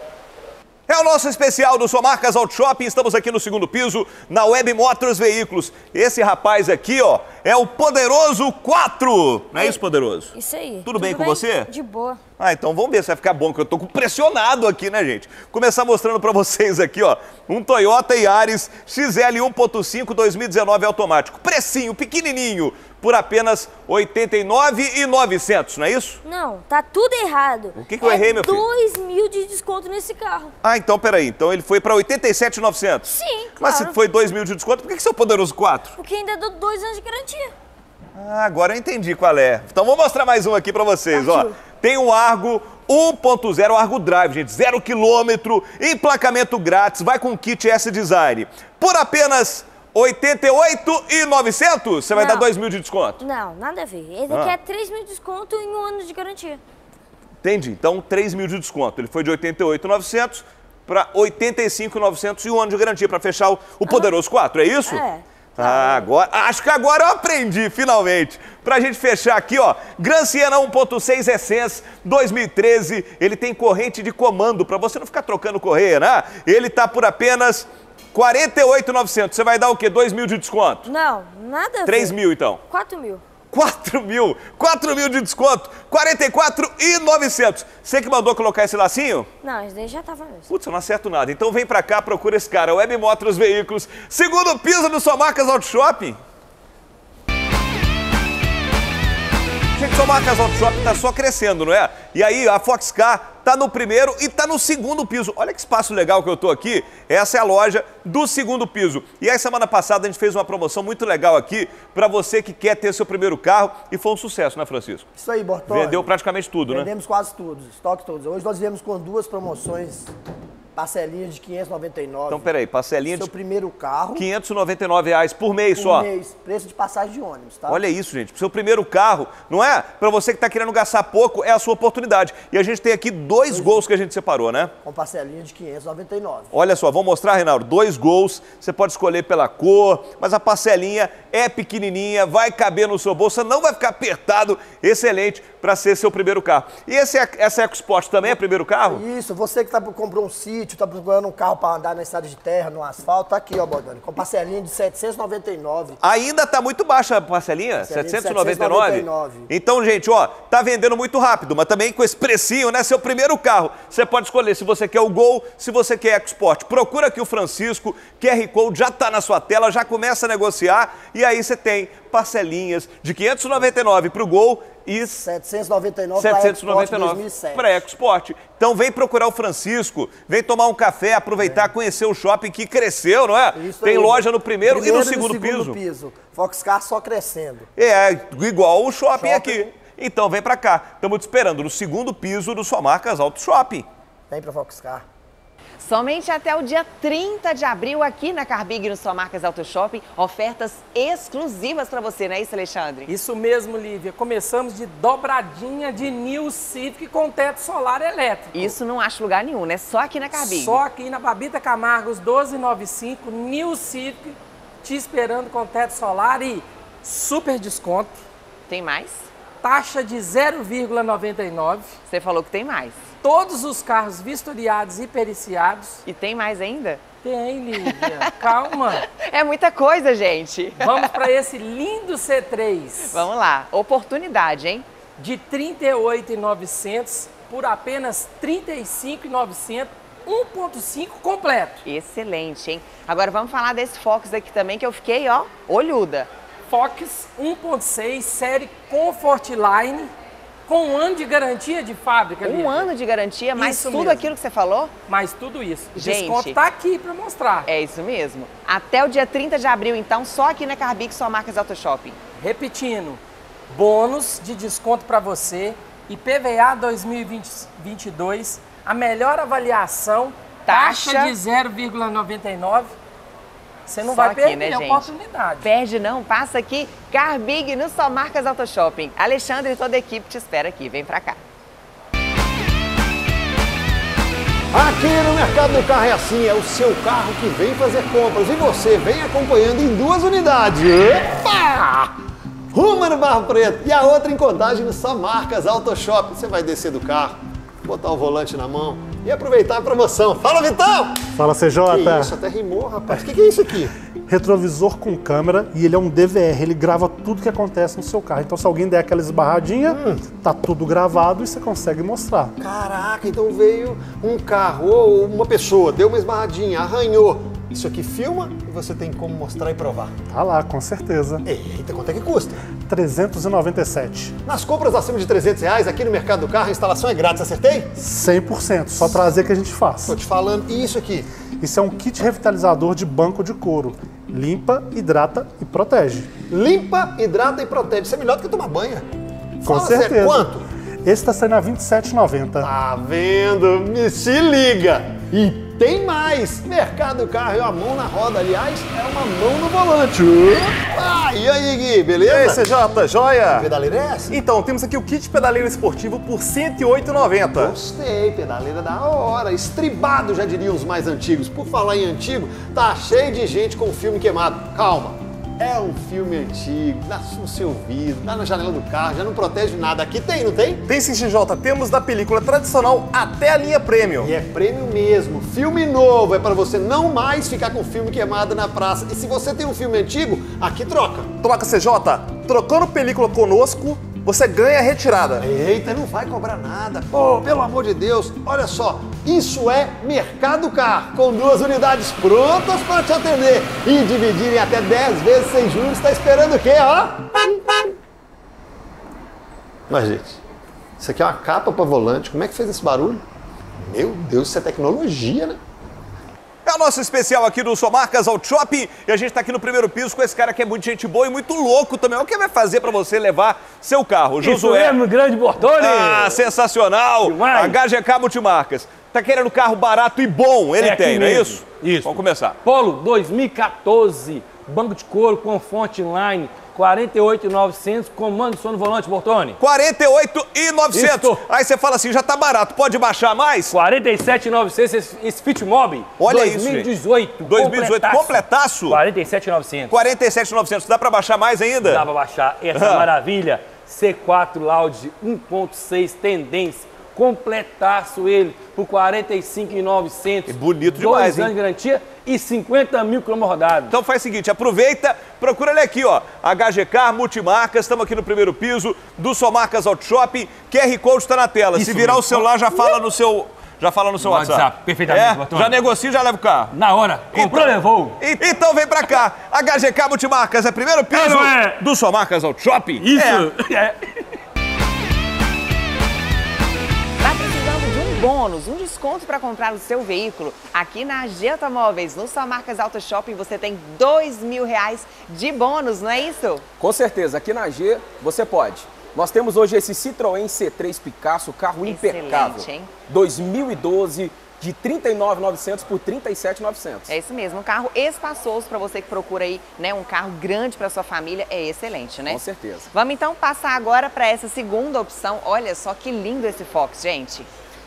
É o nosso especial do Sua Marcas Auto Shopping. Estamos aqui no segundo piso, na Web Motors Veículos. Esse rapaz aqui, ó, é o Poderoso 4. Não é isso, Poderoso? Isso aí. Tudo bem com você? De boa. Ah, então vamos ver se vai ficar bom, que eu tô pressionado aqui, né, gente? Começar mostrando pra vocês aqui, ó, um Toyota Yaris XL 1.5 2019 automático. Precinho, pequenininho, por apenas R$ 89,900, não é isso? Não, tá tudo errado. O que que eu errei, meu filho? 2 mil de desconto nesse carro. Ah, então peraí. Então ele foi pra 87,900. Sim, Mas claro. se foi 2 mil de desconto, por que que seu Poderoso 4? Porque ainda dou dois anos de garantia. Ah, agora eu entendi qual é. Então vou mostrar mais um aqui pra vocês, ó. Tem um Argo 1.0 Argo Drive, gente, zero quilômetro, emplacamento grátis, vai com kit S-Design. Por apenas 88,900, você vai Não. dar 2 mil de desconto. Não, nada a ver. Esse Ah. aqui é 3 mil de desconto em um ano de garantia. Entendi. Então, 3 mil de desconto. Ele foi de 88,900 para 85,900 e um ano de garantia para fechar o, o Poderoso 4, é isso? É. Ah, agora, acho que agora eu aprendi, finalmente. Pra gente fechar aqui, ó, Gran Siena 1.6 Essence 2013, ele tem corrente de comando, pra você não ficar trocando correia, né? Ele tá por apenas 48,900. Você vai dar o quê? 2 mil de desconto? Não, nada a ver. 3 mil, então. 4 mil. 4 mil, 4 mil de desconto, 44,900. Você que mandou colocar esse lacinho? Não, esse daí já tava mesmo. Putz, eu não acerto nada. Então vem pra cá, procura esse cara, Web Motors Veículos, segundo piso do Sua Marcas Auto Shopping. Gente, Sua Marcas Auto Shopping tá só crescendo, não é? E aí a Foxcar tá no primeiro e tá no segundo piso. Olha que espaço legal que eu tô aqui. Essa é a loja do segundo piso. E aí semana passada a gente fez uma promoção muito legal aqui pra você que quer ter seu primeiro carro e foi um sucesso, né, Francisco? Isso aí, Bortoli. Vendeu praticamente tudo, né? Vendemos quase tudo, estoque todos. Hoje nós viemos com duas promoções, parcelinha de 599. Então, peraí, parcelinha Seu de primeiro carro. 599 reais por mês por só. mês, preço de passagem de ônibus, tá? Olha isso, gente. Pro seu primeiro carro, não é? Para você que está querendo gastar pouco, é a sua oportunidade. E a gente tem aqui dois gols que a gente separou, né? Com parcelinha de 599. Olha só, vamos mostrar, Reinaldo, dois gols. Você pode escolher pela cor, mas a parcelinha é pequenininha, vai caber no seu bolso, não vai ficar apertado. Excelente para ser seu primeiro carro. E esse, essa EcoSport também é primeiro carro? Isso, você que tá, comprou um sítio, tá procurando um carro para andar na estrada de terra, no asfalto, tá aqui, ó, Bordani, com parcelinha de 799. Ainda tá muito baixa a parcelinha, Parcelinha de 799. 799. Então, gente, ó, tá vendendo muito rápido, mas também com esse precinho, né? Seu primeiro carro. Você pode escolher se você quer o Gol, se você quer EcoSport. Procura aqui o Francisco, QR Code já tá na sua tela, já começa a negociar e aí você tem parcelinhas de 599 pro Gol e 799 799 para EcoSport. Então vem procurar o Francisco, vem tomar um café, aproveitar, conhecer o shopping que cresceu, não é? Isso Tem aí. loja no primeiro, e no segundo, segundo piso. piso. Foxcar só crescendo. É, igual o shopping, Shopping. aqui. Então vem pra cá. Estamos te esperando no segundo piso do Sua Marcas Auto Shopping. Vem pra Foxcar. Somente até o dia 30 de abril, aqui na Carbig, no Sua Marcas Auto Shopping, ofertas exclusivas para você, não é isso, Alexandre? Isso mesmo, Lívia. Começamos de dobradinha de New Civic com teto solar elétrico. Isso não acho lugar nenhum, né? Só aqui na Carbig. Só aqui na Babita Camargos 1295, New Civic, te esperando com teto solar e super desconto. Tem mais? Taxa de 0,99. Você falou que tem mais. Todos os carros vistoriados e periciados. E tem mais ainda? Tem, Lívia. Calma. É muita coisa, gente. Vamos para esse lindo C3. Vamos lá. Oportunidade, hein? De 38.900 por apenas 35.900 1.5 completo. Excelente, hein? Agora vamos falar desse Fox aqui também que eu fiquei, ó, olhuda. Fox 1.6 série Comfort Line com um ano de garantia de fábrica. Um Lívia. ano de garantia, mais Isso tudo mesmo. aquilo que você falou? Mais tudo isso. Gente. desconto tá aqui para mostrar. É isso mesmo. Até o dia 30 de abril, então, só aqui na Carbix, só marcas Auto Shopping. Repetindo, bônus de desconto para você, IPVA 2022, a melhor avaliação, taxa, Taxa. de 0,99. Você não Só vai aqui, perder né, a gente? oportunidade. Perde não, passa aqui, Carbig no Só Marcas Auto Shopping. Alexandre e toda a equipe te espera aqui, vem pra cá. Aqui no Mercado do Carro é assim, é o seu carro que vem fazer compras e você vem acompanhando em duas unidades. Epa! Uma no Barro Preto e a outra em contagem no Só Marcas Auto Shop. Você vai descer do carro, botar o volante na mão e aproveitar a promoção. Fala, Vitão! Fala, CJ. Que isso, até rimou, rapaz. O que, que é isso aqui? Retrovisor com câmera e ele é um DVR, ele grava tudo que acontece no seu carro. Então, se alguém der aquela esbarradinha, tá tudo gravado e você consegue mostrar. Caraca, então veio um carro ou uma pessoa, deu uma esbarradinha, arranhou. Isso aqui filma e você tem como mostrar e provar. Tá lá, com certeza. Eita, quanto é que custa? 397. Nas compras acima de 300 reais, aqui no Mercado do Carro, a instalação é grátis, acertei? 100%, só trazer que a gente faz. Tô te falando. E isso aqui? Isso é um kit revitalizador de banco de couro. Limpa, hidrata e protege. Limpa, hidrata e protege. Isso é melhor do que tomar banho. Com Fala certeza. sério, quanto? Esse tá saindo a 27,90. Tá vendo? Me se liga! E tem mais! Mercado Carro é uma mão na roda, aliás, é uma mão no volante. Ah, e aí, Gui, E aí, beleza? CJ, joia? Pedaleira é essa? Então, temos aqui o kit pedaleiro esportivo por R$ 108,90. Gostei, pedaleira da hora. Estribado, já diriam os mais antigos. Por falar em antigo, tá cheio de gente com filme queimado. Calma. É um filme antigo, dá no seu vidro, dá na janela do carro, já não protege nada. Aqui tem, não tem? Tem sim, CJ. Temos da película tradicional até a linha Premium. E é prêmio mesmo. Filme novo é para você não mais ficar com filme queimado na praça. E se você tem um filme antigo, aqui troca. Tomaca CJ, trocando película conosco, você ganha retirada. Eita, não vai cobrar nada. Pô, pelo amor de Deus, olha só. Isso é Mercado Car, com duas unidades prontas para te atender e dividir em até 10 vezes sem juros. Está esperando o quê, ó? Mas, gente, isso aqui é uma capa para volante. Como é que fez esse barulho? Meu Deus, isso é tecnologia, né? É o nosso especial aqui do Só Marcas Auto Shopping e a gente tá aqui no primeiro piso com esse cara que é muito gente boa e muito louco também. O que vai fazer para você levar seu carro? Isso Josué. mesmo, grande Bortoni! Ah, sensacional! Demais. HGK Multimarcas. Tá querendo carro barato e bom, ele É tem, não é isso? Isso. Vamos começar. Polo 2014, banco de couro com fonte line, 48,900, comando de som no volante, Bortoni. 48,900. Isso. Aí você fala assim, já tá barato, pode baixar mais? 47,900 esse, esse Fitmob. Olha isso, 2018. gente. 2018, completaço. 47,900. 47,900. Dá pra baixar mais ainda? Dá pra baixar essa maravilha. C4 Loud 1.6 tendência. Completaço ele por 45,900. bonito Dois demais, hein? anos de garantia e 50 mil quilômetros rodados. Então faz o seguinte, aproveita, procura ele aqui, ó. HGK Multimarcas, estamos aqui no primeiro piso do Só Marcas Auto Shopping. QR Code está na tela. Se Isso virar mesmo. o celular, já fala no seu. Já fala no seu No WhatsApp. WhatsApp, perfeitamente, É, já negocia e já leva o carro. Na hora, comprou, levou. E- Então vem pra cá. HGK Multimarcas é primeiro piso É, não é? do Só Marcas Auto Shopping. Isso. É. É. bônus, um desconto para comprar o seu veículo? Aqui na AG Automóveis, no Só Marcas Auto Shopping, você tem dois mil reais de bônus, não é isso? Com certeza, aqui na G você pode. Nós temos hoje esse Citroën C3 Picasso, carro Excelente, impecável. hein? 2012, de 39.900 por 37.900. É isso mesmo, um carro espaçoso para você que procura aí, né, um carro grande para sua família, é excelente, né? Com certeza. Vamos então passar agora para essa segunda opção. Olha só que lindo esse Fox, gente.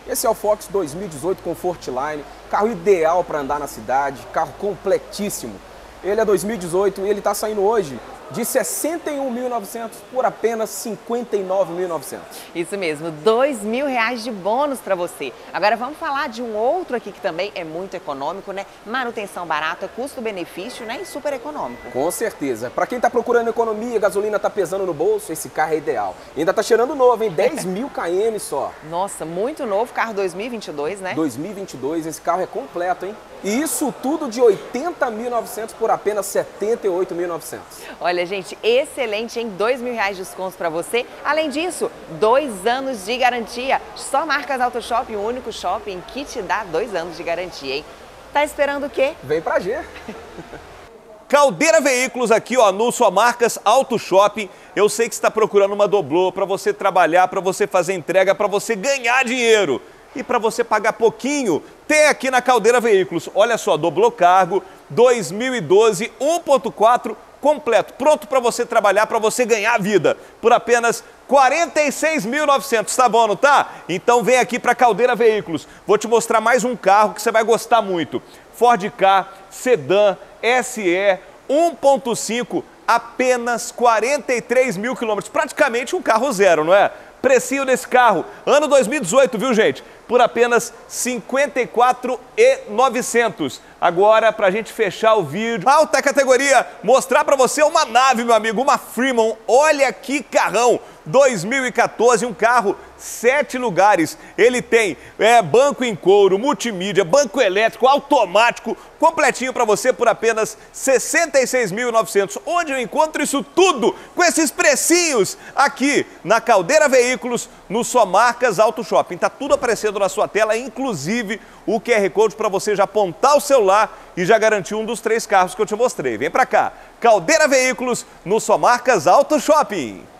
Esse é o Fox 2018 Comfortline, carro ideal para andar na cidade, carro completíssimo. Ele é 2018 e ele está saindo hoje de 61.900 por apenas 59.900. Isso mesmo, dois mil reais de bônus para você. Agora vamos falar de um outro aqui que também é muito econômico, né? Manutenção barata, custo-benefício, né? E super econômico. Com certeza. Para quem está procurando economia, gasolina está pesando no bolso, esse carro é ideal. E ainda está cheirando novo, hein? 10 mil km só. Nossa, muito novo, carro 2022, né? 2022, esse carro é completo, hein? E isso tudo de 80.900 por apenas 78.900. Olha, gente, excelente, hein? Dois mil reais de descontos para você. Além disso, dois anos de garantia. Só marcas Auto Shopping, o único shopping que te dá dois anos de garantia, hein? Tá esperando o quê? Vem pra G. Caldeira Veículos aqui, ó, no Sua Marcas Auto Shopping. Eu sei que está procurando uma doblô para você trabalhar, para você fazer entrega, para você ganhar dinheiro e para você pagar pouquinho, tem aqui na Caldeira Veículos. Olha só, doblô cargo 2012 1.4 completo, pronto para você trabalhar, para você ganhar vida, por apenas 46.900, tá bom, não tá? Então vem aqui para Caldeira Veículos. Vou te mostrar mais um carro que você vai gostar muito. Ford Ka, sedã, SE, 1.5, apenas 43 mil quilômetros, praticamente um carro zero, não é? Precinho desse carro, ano 2018, viu gente? Por apenas 54,900. Agora, para a gente fechar o vídeo, alta categoria, mostrar para você uma nave, meu amigo, uma Fremont. Olha que carrão! 2014, um carro sete lugares. Ele tem é, banco em couro, multimídia, banco elétrico, automático, completinho para você por apenas 66.900. Onde eu encontro isso tudo com esses precinhos aqui na Caldeira Veículos, no Só Marcas Auto Shopping. Tá tudo aparecendo na sua tela, inclusive o QR Code para você já apontar o celular e já garantir um dos três carros que eu te mostrei. Vem para cá. Caldeira Veículos, no Só Marcas Auto Shopping.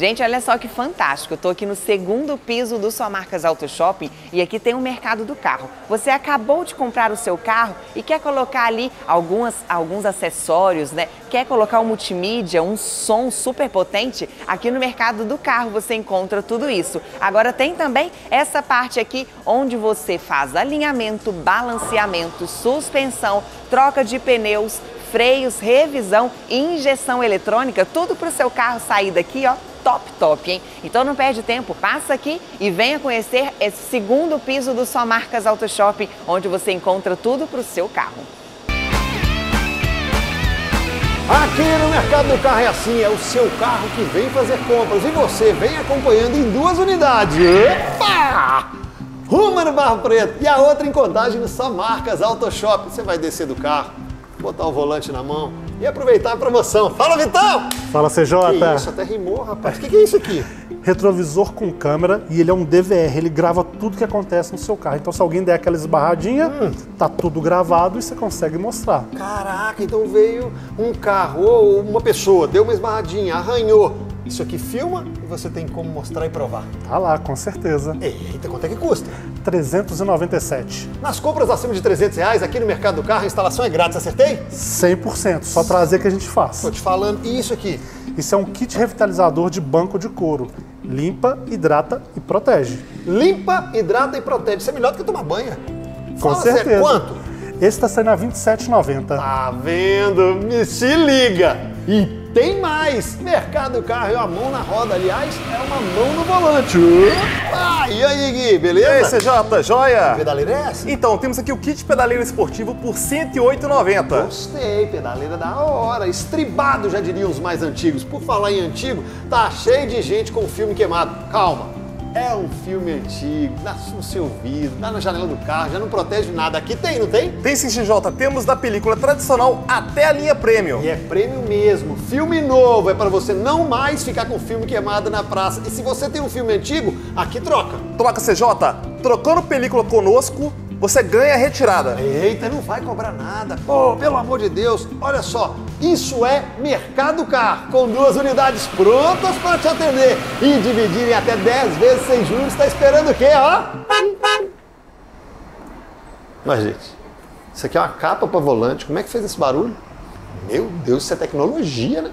Gente, olha só que fantástico. Eu tô aqui no segundo piso do Sua Marcas Auto Shopping e aqui tem o mercado do carro. Você acabou de comprar o seu carro e quer colocar ali algumas, alguns acessórios, né? Quer colocar um multimídia, um som super potente? Aqui no mercado do carro você encontra tudo isso. Agora tem também essa parte aqui onde você faz alinhamento, balanceamento, suspensão, troca de pneus, freios, revisão, injeção eletrônica, tudo para o seu carro sair daqui, ó, top, top, hein? Então não perde tempo, passa aqui e venha conhecer esse segundo piso do Só Marcas Auto Shopping, onde você encontra tudo para o seu carro. Aqui no Mercado do Carro é assim, é o seu carro que vem fazer compras e você vem acompanhando em duas unidades. Epa! Uma no Barro Preto e a outra em contagem no Só Marcas Auto Shopping. Você vai descer do carro, botar o volante na mão e aproveitar a promoção. Fala, Vitão! Fala, CJ! Que isso, até rimou, rapaz. O que, que é isso aqui? Retrovisor com câmera e ele é um DVR, ele grava tudo que acontece no seu carro. Então se alguém der aquela esbarradinha, hum. tá tudo gravado e você consegue mostrar. Caraca, então veio um carro ou uma pessoa, deu uma esbarradinha, arranhou. Isso aqui filma e você tem como mostrar e provar. Tá lá, com certeza. Eita, quanto é que custa? 397. Nas compras acima de 300 reais, aqui no Mercado do Carro, a instalação é grátis, acertei? 100%, só trazer que a gente faz. Tô te falando. E isso aqui? Isso é um kit revitalizador de banco de couro. Limpa, hidrata e protege. Limpa, hidrata e protege. Isso é melhor do que tomar banho. Com Fala, certeza. Zé, quanto? Esse está saindo a R$ 27,90. Tá vendo? Me se liga! E tem mais! Mercado Carro é uma mão na roda, aliás, é uma mão no volante. Opa! E aí, Gui, beleza? E aí, CJ, joia? Pedaleira é essa? Então, temos aqui o kit pedaleiro esportivo por R$ 108,90. Gostei, pedaleira da hora. Estribado, já diriam os mais antigos. Por falar em antigo, tá cheio de gente com o filme queimado. Calma. É um filme antigo, dá no seu vidro, dá na janela do carro, já não protege nada. Aqui tem, não tem? Tem sim, XJ. Temos da película tradicional até a linha Premium. E é prêmio mesmo. Filme novo é para você não mais ficar com filme queimado na praça. E se você tem um filme antigo, aqui troca. Troca CJ. Trocando película conosco, você ganha retirada. Eita, não vai cobrar nada. Pô, pelo amor de Deus, olha só, isso é Mercado Car, com duas unidades prontas para te atender e dividir em até 10 vezes sem juros. Está esperando o quê, ó? Mas, gente, isso aqui é uma capa para volante. Como é que fez esse barulho? Meu Deus, isso é tecnologia, né?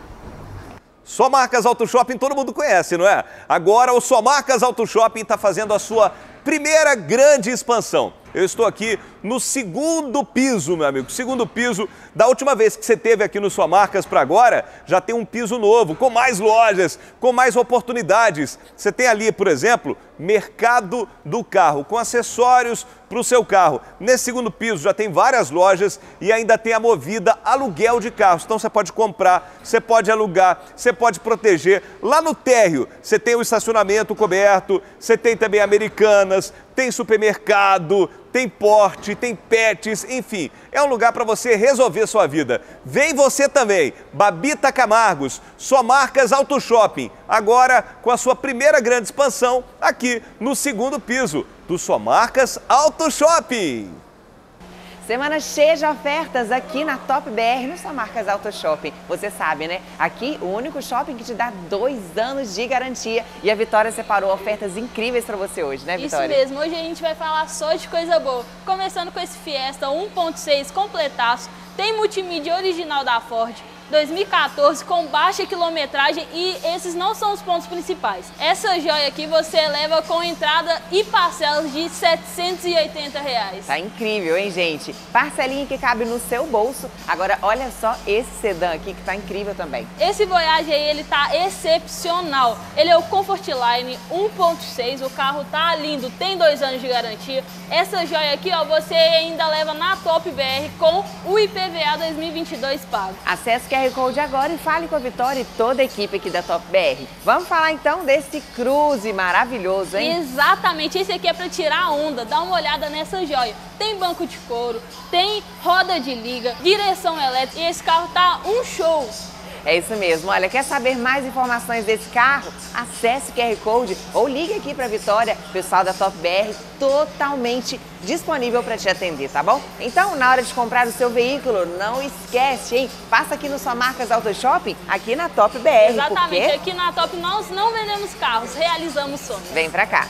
Só Marcas Auto Shopping todo mundo conhece, não é? Agora o Só Marcas Auto Shopping está fazendo a sua primeira grande expansão. Eu estou aqui no segundo piso, meu amigo. Segundo piso, da última vez que você teve aqui no Sua Marcas para agora, já tem um piso novo, com mais lojas, com mais oportunidades. Você tem ali, por exemplo, mercado do carro, com acessórios para o seu carro. Nesse segundo piso já tem várias lojas e ainda tem a movida aluguel de carros. Então você pode comprar, você pode alugar, você pode proteger. Lá no térreo você tem o estacionamento coberto, você tem também Americanas, tem supermercado, tem porte, tem pets, enfim, é um lugar para você resolver sua vida. Vem você também, Babita Camargos, só marcas Auto Shopping, agora com a sua primeira grande expansão aqui no segundo piso do Só Marcas Auto Shopping. Semana cheia de ofertas aqui na Top BR, no Só Marcas Auto Shopping. Você sabe, né? Aqui, o único shopping que te dá dois anos de garantia. E a Vitória separou ofertas incríveis para você hoje, né, Vitória? Isso mesmo. Hoje a gente vai falar só de coisa boa. Começando com esse Fiesta 1.6 completaço. Tem multimídia original da Ford 2014 com baixa quilometragem e esses não são os pontos principais. Essa joia aqui você leva com entrada e parcelas de 780 reais. Tá incrível, hein, gente? Parcelinha que cabe no seu bolso. Agora, olha só esse sedã aqui que tá incrível também. Esse Voyage aí, ele tá excepcional. Ele é o Comfort Line 1.6, o carro tá lindo, tem dois anos de garantia. Essa joia aqui, ó, você ainda leva na Top BR com o IPVA 2022 pago. Acesse QR Code agora e fale com a Vitória e toda a equipe aqui da Top BR. Vamos falar então desse cruze maravilhoso, hein? Exatamente, esse aqui é para tirar a onda, dá uma olhada nessa joia. Tem banco de couro, tem roda de liga, direção elétrica e esse carro tá um show. É isso mesmo. Olha, quer saber mais informações desse carro? Acesse o QR Code ou ligue aqui para a Vitória, pessoal da Top BR, totalmente disponível para te atender, tá bom? Então, na hora de comprar o seu veículo, não esquece, hein? Passa aqui no Sua Marcas Auto Shopping, aqui na Top BR. Exatamente, porque... aqui na Top nós não vendemos carros, realizamos sonhos. Vem pra cá.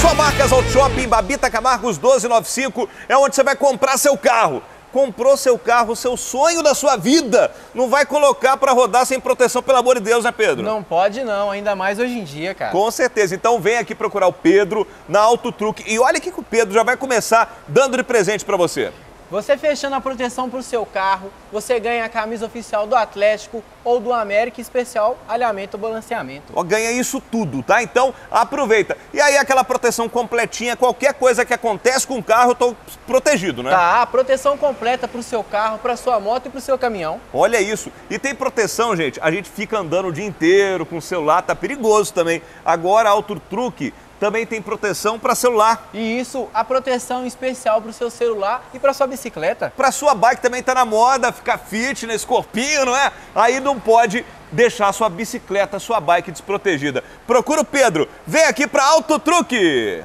Sua Marcas Auto Shopping, Babita Camargos 1295, é onde você vai comprar seu carro comprou seu carro, seu sonho da sua vida, não vai colocar para rodar sem proteção, pelo amor de Deus, né, Pedro? Não pode não, ainda mais hoje em dia, cara. Com certeza. Então vem aqui procurar o Pedro na Auto Truque. E olha que o Pedro já vai começar dando de presente para você. Você fechando a proteção para o seu carro, você ganha a camisa oficial do Atlético ou do América especial alinhamento balanceamento. Ó, ganha isso tudo, tá? Então aproveita. E aí aquela proteção completinha, qualquer coisa que acontece com o carro, eu tô protegido, né? Tá, proteção completa para o seu carro, para sua moto e para o seu caminhão. Olha isso. E tem proteção, gente. A gente fica andando o dia inteiro com o celular, tá perigoso também. Agora Auto Truque também tem proteção para celular. E isso, a proteção especial para o seu celular e para sua bicicleta. Para sua bike também está na moda, ficar fitness, corpinho, não é? Aí não pode deixar sua bicicleta, sua bike desprotegida. Procura o Pedro, vem aqui para Auto Truque.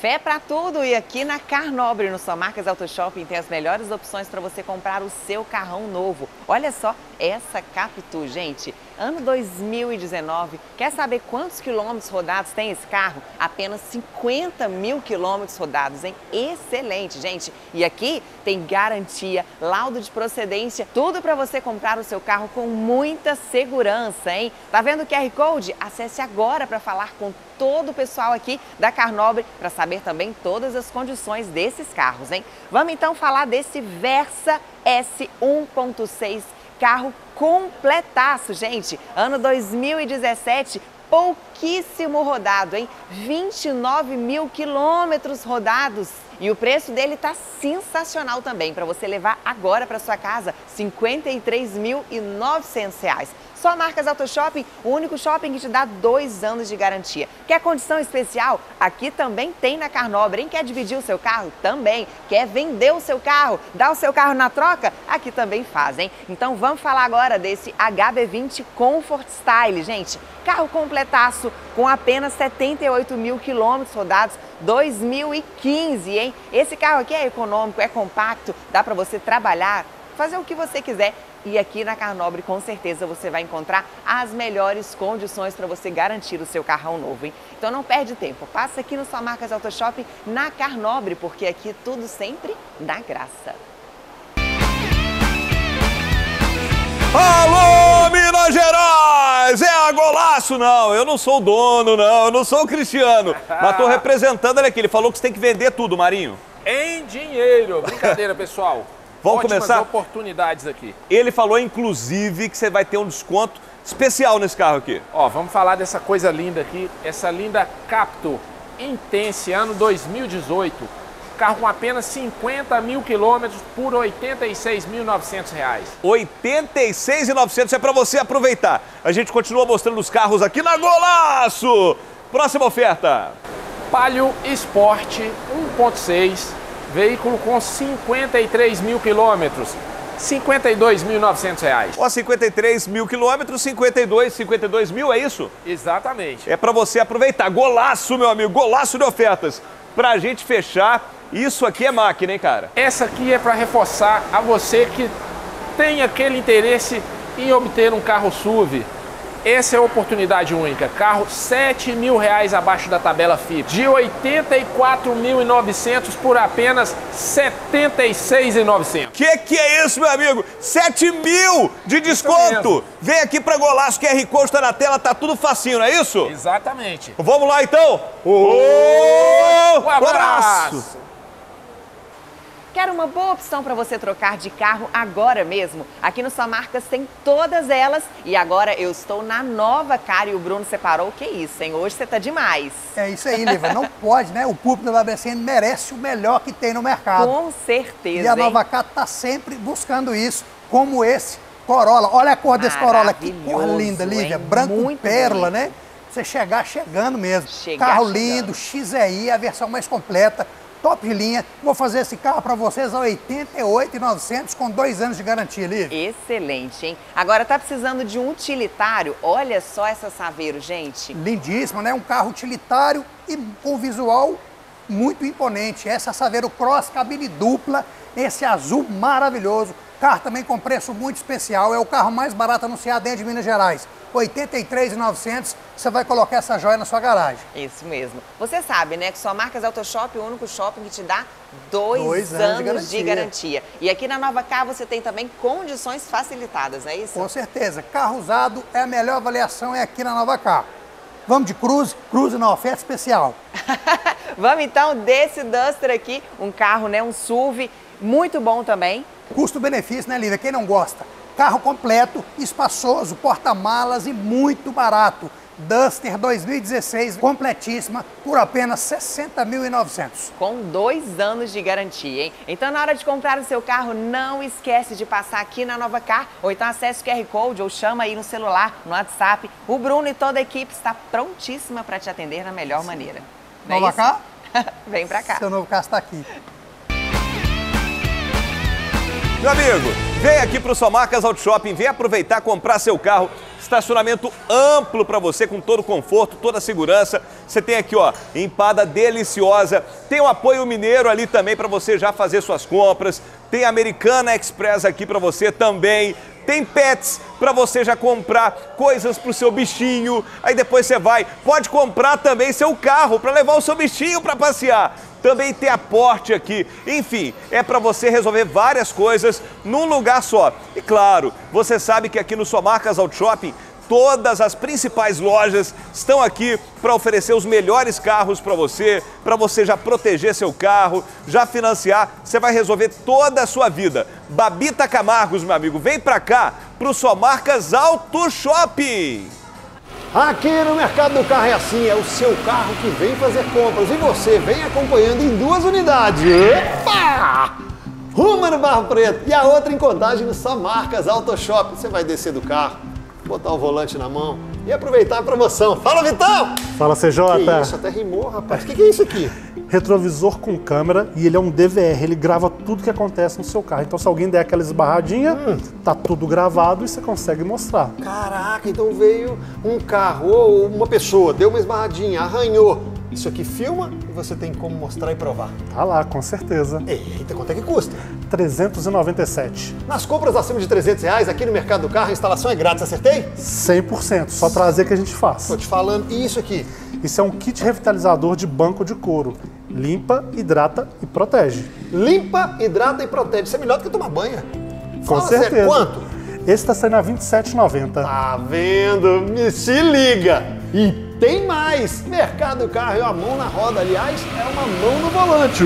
Fé para tudo e aqui na Carnobre, no Sua Marcas Auto Shopping, tem as melhores opções para você comprar o seu carrão novo. Olha só essa Capitu, gente. Ano 2019, quer saber quantos quilômetros rodados tem esse carro? Apenas 50 mil quilômetros rodados, hein? Excelente, gente. E aqui tem garantia, laudo de procedência, tudo para você comprar o seu carro com muita segurança, hein? Tá vendo o QR Code? Acesse agora para falar com todo o pessoal aqui da Carnobre para saber também todas as condições desses carros, hein? Vamos então falar desse Versa S 1.6 carro completaço, gente. Ano 2017, pouquíssimo rodado, hein? 29 mil quilômetros rodados. E o preço dele tá sensacional também, para você levar agora para sua casa, R$ 53.900. Só Marcas Auto Shopping, o único shopping que te dá dois anos de garantia. Quer condição especial? Aqui também tem na Carnobre? Quer dividir o seu carro? Também. Quer vender o seu carro? Dar o seu carro na troca? Aqui também fazem. Então vamos falar agora desse HB20 Comfort Style, gente. Carro completaço com apenas 78 mil quilômetros rodados, 2015, hein? Esse carro aqui é econômico, é compacto, dá para você trabalhar, fazer o que você quiser. E aqui na Carnobre, com certeza, você vai encontrar as melhores condições para você garantir o seu carrão novo, hein? Então não perde tempo, passa aqui no Sua Marcas Auto Shopping na Carnobre, porque aqui tudo sempre na graça. Alô, Minas Gerais! É a golaço, não! Não, eu não sou o dono, não, eu não sou o Cristiano. Mas tô representando ele aqui. Ele falou que você tem que vender tudo, Marinho. Em dinheiro. Brincadeira, pessoal. Vamos Ótimas começar? oportunidades aqui. Ele falou, inclusive, que você vai ter um desconto especial nesse carro aqui. Ó, vamos falar dessa coisa linda aqui, essa linda Capto Intense, ano 2018. Carro com apenas 50 mil quilômetros por 86.900 reais. 86,900 é para você aproveitar. A gente continua mostrando os carros aqui na Golaço. Próxima oferta. Palio Sport 1.6, veículo com 53 mil quilômetros, 52.900 reais. Ó, 53 mil quilômetros, 52, 52 mil, é isso? Exatamente. É para você aproveitar. Golaço, meu amigo, golaço de ofertas. Pra gente fechar, isso aqui é máquina, hein, cara? Essa aqui é para reforçar a você que tem aquele interesse em obter um carro SUV. Essa é a oportunidade única. Carro 7 mil reais abaixo da tabela FIP. De 84.900 por apenas R$ 76.900. Que que é isso, meu amigo? 7 mil de desconto! Vem aqui pra Golaço, QR Code tá na tela, tá tudo facinho, não é isso? Exatamente. Vamos lá, então? Ô, Um abraço. Quer uma boa opção para você trocar de carro agora mesmo? Aqui no Só Marcas tem todas elas e agora eu estou na nova cara e o Bruno separou. Que isso, hein? Hoje você tá demais. É isso aí, Liva. Não pode, né? O público da BCN merece o melhor que tem no mercado. Com certeza. E a? Nova Cat está sempre buscando isso, como esse Corolla. Olha a cor desse Corolla, que cor linda, Lívia. hein? Branco Muito pérola, bonito. né? Você chegar chegando mesmo. Chegar Carro chegando. lindo, XEI, a versão mais completa, top de linha. Vou fazer esse carro para vocês a 88,900 com dois anos de garantia, Lívia. Excelente, hein? Agora tá precisando de um utilitário? Olha só essa Saveiro, gente. Lindíssimo, né? Um carro utilitário e com visual muito imponente. Essa Saveiro Cross cabine dupla, esse azul maravilhoso. Carro também com preço muito especial, é o carro mais barato anunciado dentro de Minas Gerais. R$ 83.900, você vai colocar essa joia na sua garagem. Isso mesmo. Você sabe, né, que só Marcas Auto Shop é o único shopping que te dá dois, Dois anos, de, garantia. E aqui na Nova Car você tem também condições facilitadas, não é isso? Com certeza, carro usado é a melhor avaliação é aqui na Nova Car. Vamos de cruze, cruze na oferta especial. Vamos então desse Duster aqui, um carro, né, um SUV, muito bom também. Custo-benefício, né, Lívia? Quem não gosta? Carro completo, espaçoso, porta-malas e muito barato. Duster 2016, completíssima, por apenas 60.900. Com dois anos de garantia, hein? Então, na hora de comprar o seu carro, não esquece de passar aqui na Nova Car, ou então acesse o QR Code, ou chama aí no celular, no WhatsApp. O Bruno e toda a equipe está prontíssima para te atender da melhor maneira. Não é Nova isso? Car? Vem pra cá. Seu novo carro está aqui. Meu amigo, vem aqui pro Só Marcas Auto Shopping, vem aproveitar, comprar seu carro. Estacionamento amplo para você, com todo o conforto, toda segurança. Você tem aqui, ó, empada deliciosa. Tem o apoio mineiro ali também para você já fazer suas compras. Tem Americana Express aqui para você também. Tem pets para você já comprar coisas pro seu bichinho. Aí depois você vai, pode comprar também seu carro para levar o seu bichinho para passear. Também tem aporte aqui. Enfim, é para você resolver várias coisas num lugar só. E claro, você sabe que aqui no Sua Marcas Auto Shopping Todas as principais lojas estão aqui para oferecer os melhores carros para você, para você já proteger seu carro, já financiar, você vai resolver toda a sua vida. Babita Camargos, meu amigo, vem para cá, para o Sua Marcas Auto Shopping. Aqui no Mercado do Carro é assim, é o seu carro que vem fazer compras e você vem acompanhando em duas unidades. Epa! Uma no Barro Preto e a outra em contagem no Só Marcas Auto Shop. Você vai descer do carro, botar o volante na mão e aproveitar a promoção. Fala, Vitão! Fala, CJ. Que isso, até rimou, rapaz. O que, que é isso aqui? Retrovisor com câmera e ele é um DVR, ele grava tudo que acontece no seu carro. Então, se alguém der aquela esbarradinha, Hum. tá tudo gravado e você consegue mostrar. Caraca, então veio um carro ou uma pessoa, deu uma esbarradinha, arranhou. Isso aqui filma e você tem como mostrar e provar. Tá lá, com certeza. Eita, quanto é que custa? 397. Nas compras acima de 300 reais, aqui no Mercado do Carro, a instalação é grátis, acertei? 100%, só trazer que a gente faz. Tô te falando. E isso aqui? Isso é um kit revitalizador de banco de couro. Limpa, hidrata e protege. Limpa, hidrata e protege. Isso é melhor do que tomar banho. Com Fala sério, certeza. quanto? Esse tá saindo a 27,90. Tá vendo? Me se liga! E tem mais! Mercado Carro é uma mão na roda, aliás, é uma mão no volante.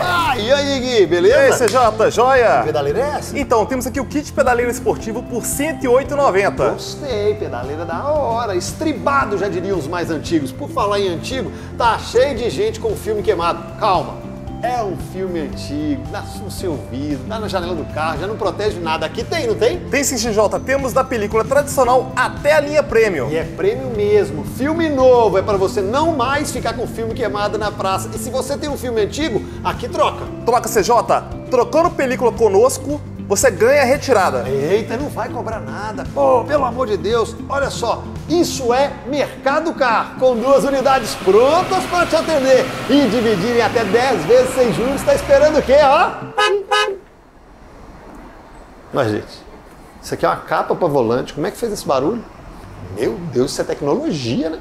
Ah, e aí, Gui, beleza? E aí, CJ, joia? Pedaleira é essa? Então, temos aqui o kit pedaleiro esportivo por R$ 108,90. Gostei, pedaleira da hora. Estribado, já diriam os mais antigos. Por falar em antigo, tá cheio de gente com filme queimado. Calma. É um filme antigo, dá no seu vidro, dá na janela do carro, já não protege nada. Aqui tem, não tem? Tem sim, XJ. Temos da película tradicional até a linha Premium. E é prêmio mesmo. Filme novo é para você não mais ficar com filme queimado na praça. E se você tem um filme antigo, aqui troca. Troca CJ. Trocando película conosco, você ganha a retirada. Eita, não vai cobrar nada. Pô, pelo amor de Deus, olha só, isso é Mercado Car, com duas unidades prontas para te atender e dividir em até 10 vezes sem juros. Está esperando o quê, ó? Mas, gente, isso aqui é uma capa para volante. Como é que fez esse barulho? Meu Deus, isso é tecnologia, né?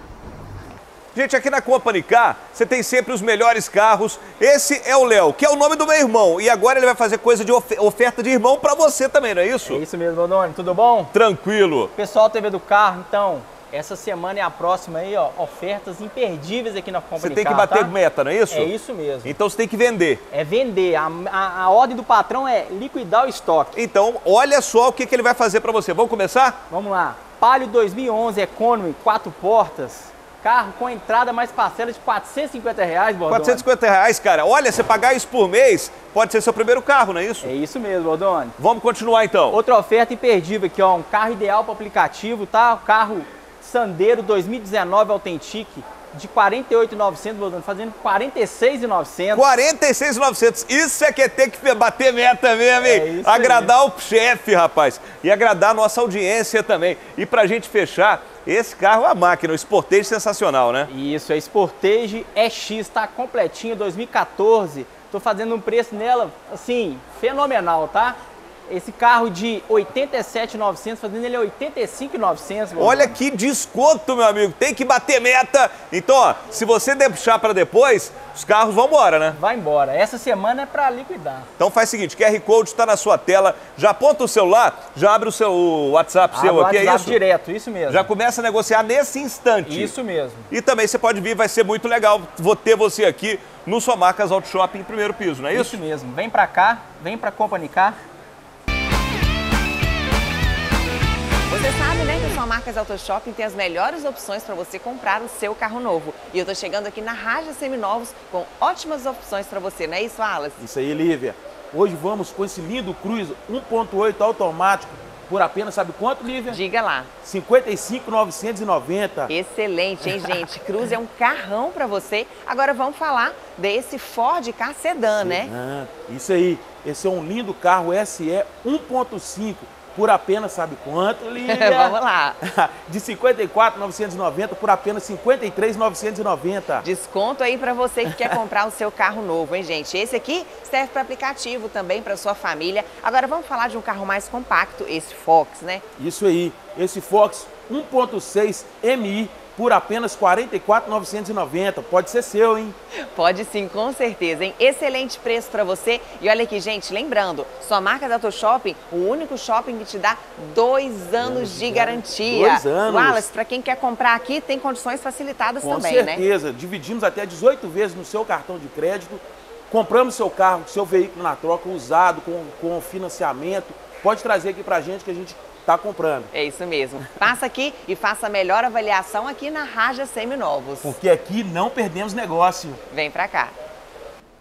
Gente, aqui na Company Car, você tem sempre os melhores carros. Esse é o Léo, que é o nome do meu irmão. E agora ele vai fazer coisa de of oferta de irmão para você também, não é isso? É isso mesmo, Dodone. Tudo bom? Tranquilo. Pessoal TV do carro, então, essa semana e a próxima aí, ó, ofertas imperdíveis aqui na Company Você tem que bater tá? meta, não é isso? É isso mesmo. Então você tem que vender. É vender. A, a, a ordem do patrão é liquidar o estoque. Então, olha só o que, que ele vai fazer para você. Vamos começar? Vamos lá. Palio 2011 Economy, quatro portas. Carro com entrada mais parcela de 450 reais, Bordone. 450 reais, cara. Olha, você pagar isso por mês, pode ser seu primeiro carro, não é isso? É isso mesmo, Bordone. Vamos continuar então. Outra oferta imperdível aqui, ó. Um carro ideal para aplicativo, tá? O carro Sandero 2019 Authentic de 48,900, Bordone, fazendo 46,900. 46,900. Isso é que é ter que bater meta mesmo, hein? É agradar o chefe, rapaz. E agradar a nossa audiência também. E pra gente fechar, esse carro é a máquina, o Sportage sensacional, né? Isso, é Sportage EX, tá completinho, 2014. Tô fazendo um preço nela, assim, fenomenal, tá? Esse carro de 87,900, fazendo ele a 85,900. meu Olha que desconto, meu amigo. Tem que bater meta. Então, ó, se você deixar pra depois, os carros vão embora, né? Vai embora. Essa semana é pra liquidar. Então faz o seguinte, QR Code está na sua tela, já aponta o celular, já abre o seu o WhatsApp Abre seu o aqui, é WhatsApp isso? direto, isso mesmo. Já começa a negociar nesse instante. Isso mesmo. E também você pode vir, vai ser muito legal vou ter você aqui no Sua Marcas Auto Shopping primeiro piso, não é isso? Isso mesmo. Vem pra cá, vem pra Company Car. Você sabe, né, que a sua Marcas Auto Shopping tem as melhores opções para você comprar o seu carro novo. E eu tô chegando aqui na Raja Seminovos com ótimas opções para você, não é isso, Alas? Isso aí, Lívia. Hoje vamos com esse lindo Cruze 1.8 automático por apenas, sabe quanto, Lívia? Diga lá. 55,990. Excelente, hein, gente? Cruze é um carrão para você. Agora vamos falar desse Ford Ka Sedan, né? Ah, isso aí. Esse é um lindo carro SE 1.5 por apenas, sabe quanto, Lívia? Vamos lá. De 54,990 por apenas 53,990. Desconto aí para você que quer comprar o seu carro novo, hein, gente? Esse aqui serve para aplicativo também para sua família. Agora vamos falar de um carro mais compacto, esse Fox, né? Isso aí. Esse Fox 1.6 MI por apenas 44,990. Pode ser seu, hein? Pode sim, com certeza, hein? Excelente preço para você. E olha aqui, gente, lembrando, sua marca da Auto Shopping, o único shopping que te dá dois anos de garantia. Dois anos. Wallace, para quem quer comprar aqui, tem condições facilitadas Com também, né? certeza. Dividimos até 18 vezes no seu cartão de crédito. Compramos seu carro, seu veículo na troca, usado, com, com financiamento. Pode trazer aqui pra gente que a gente tá comprando. É isso mesmo. Passa aqui e faça a melhor avaliação aqui na Raja Seminovos. Porque aqui não perdemos negócio. Vem pra cá.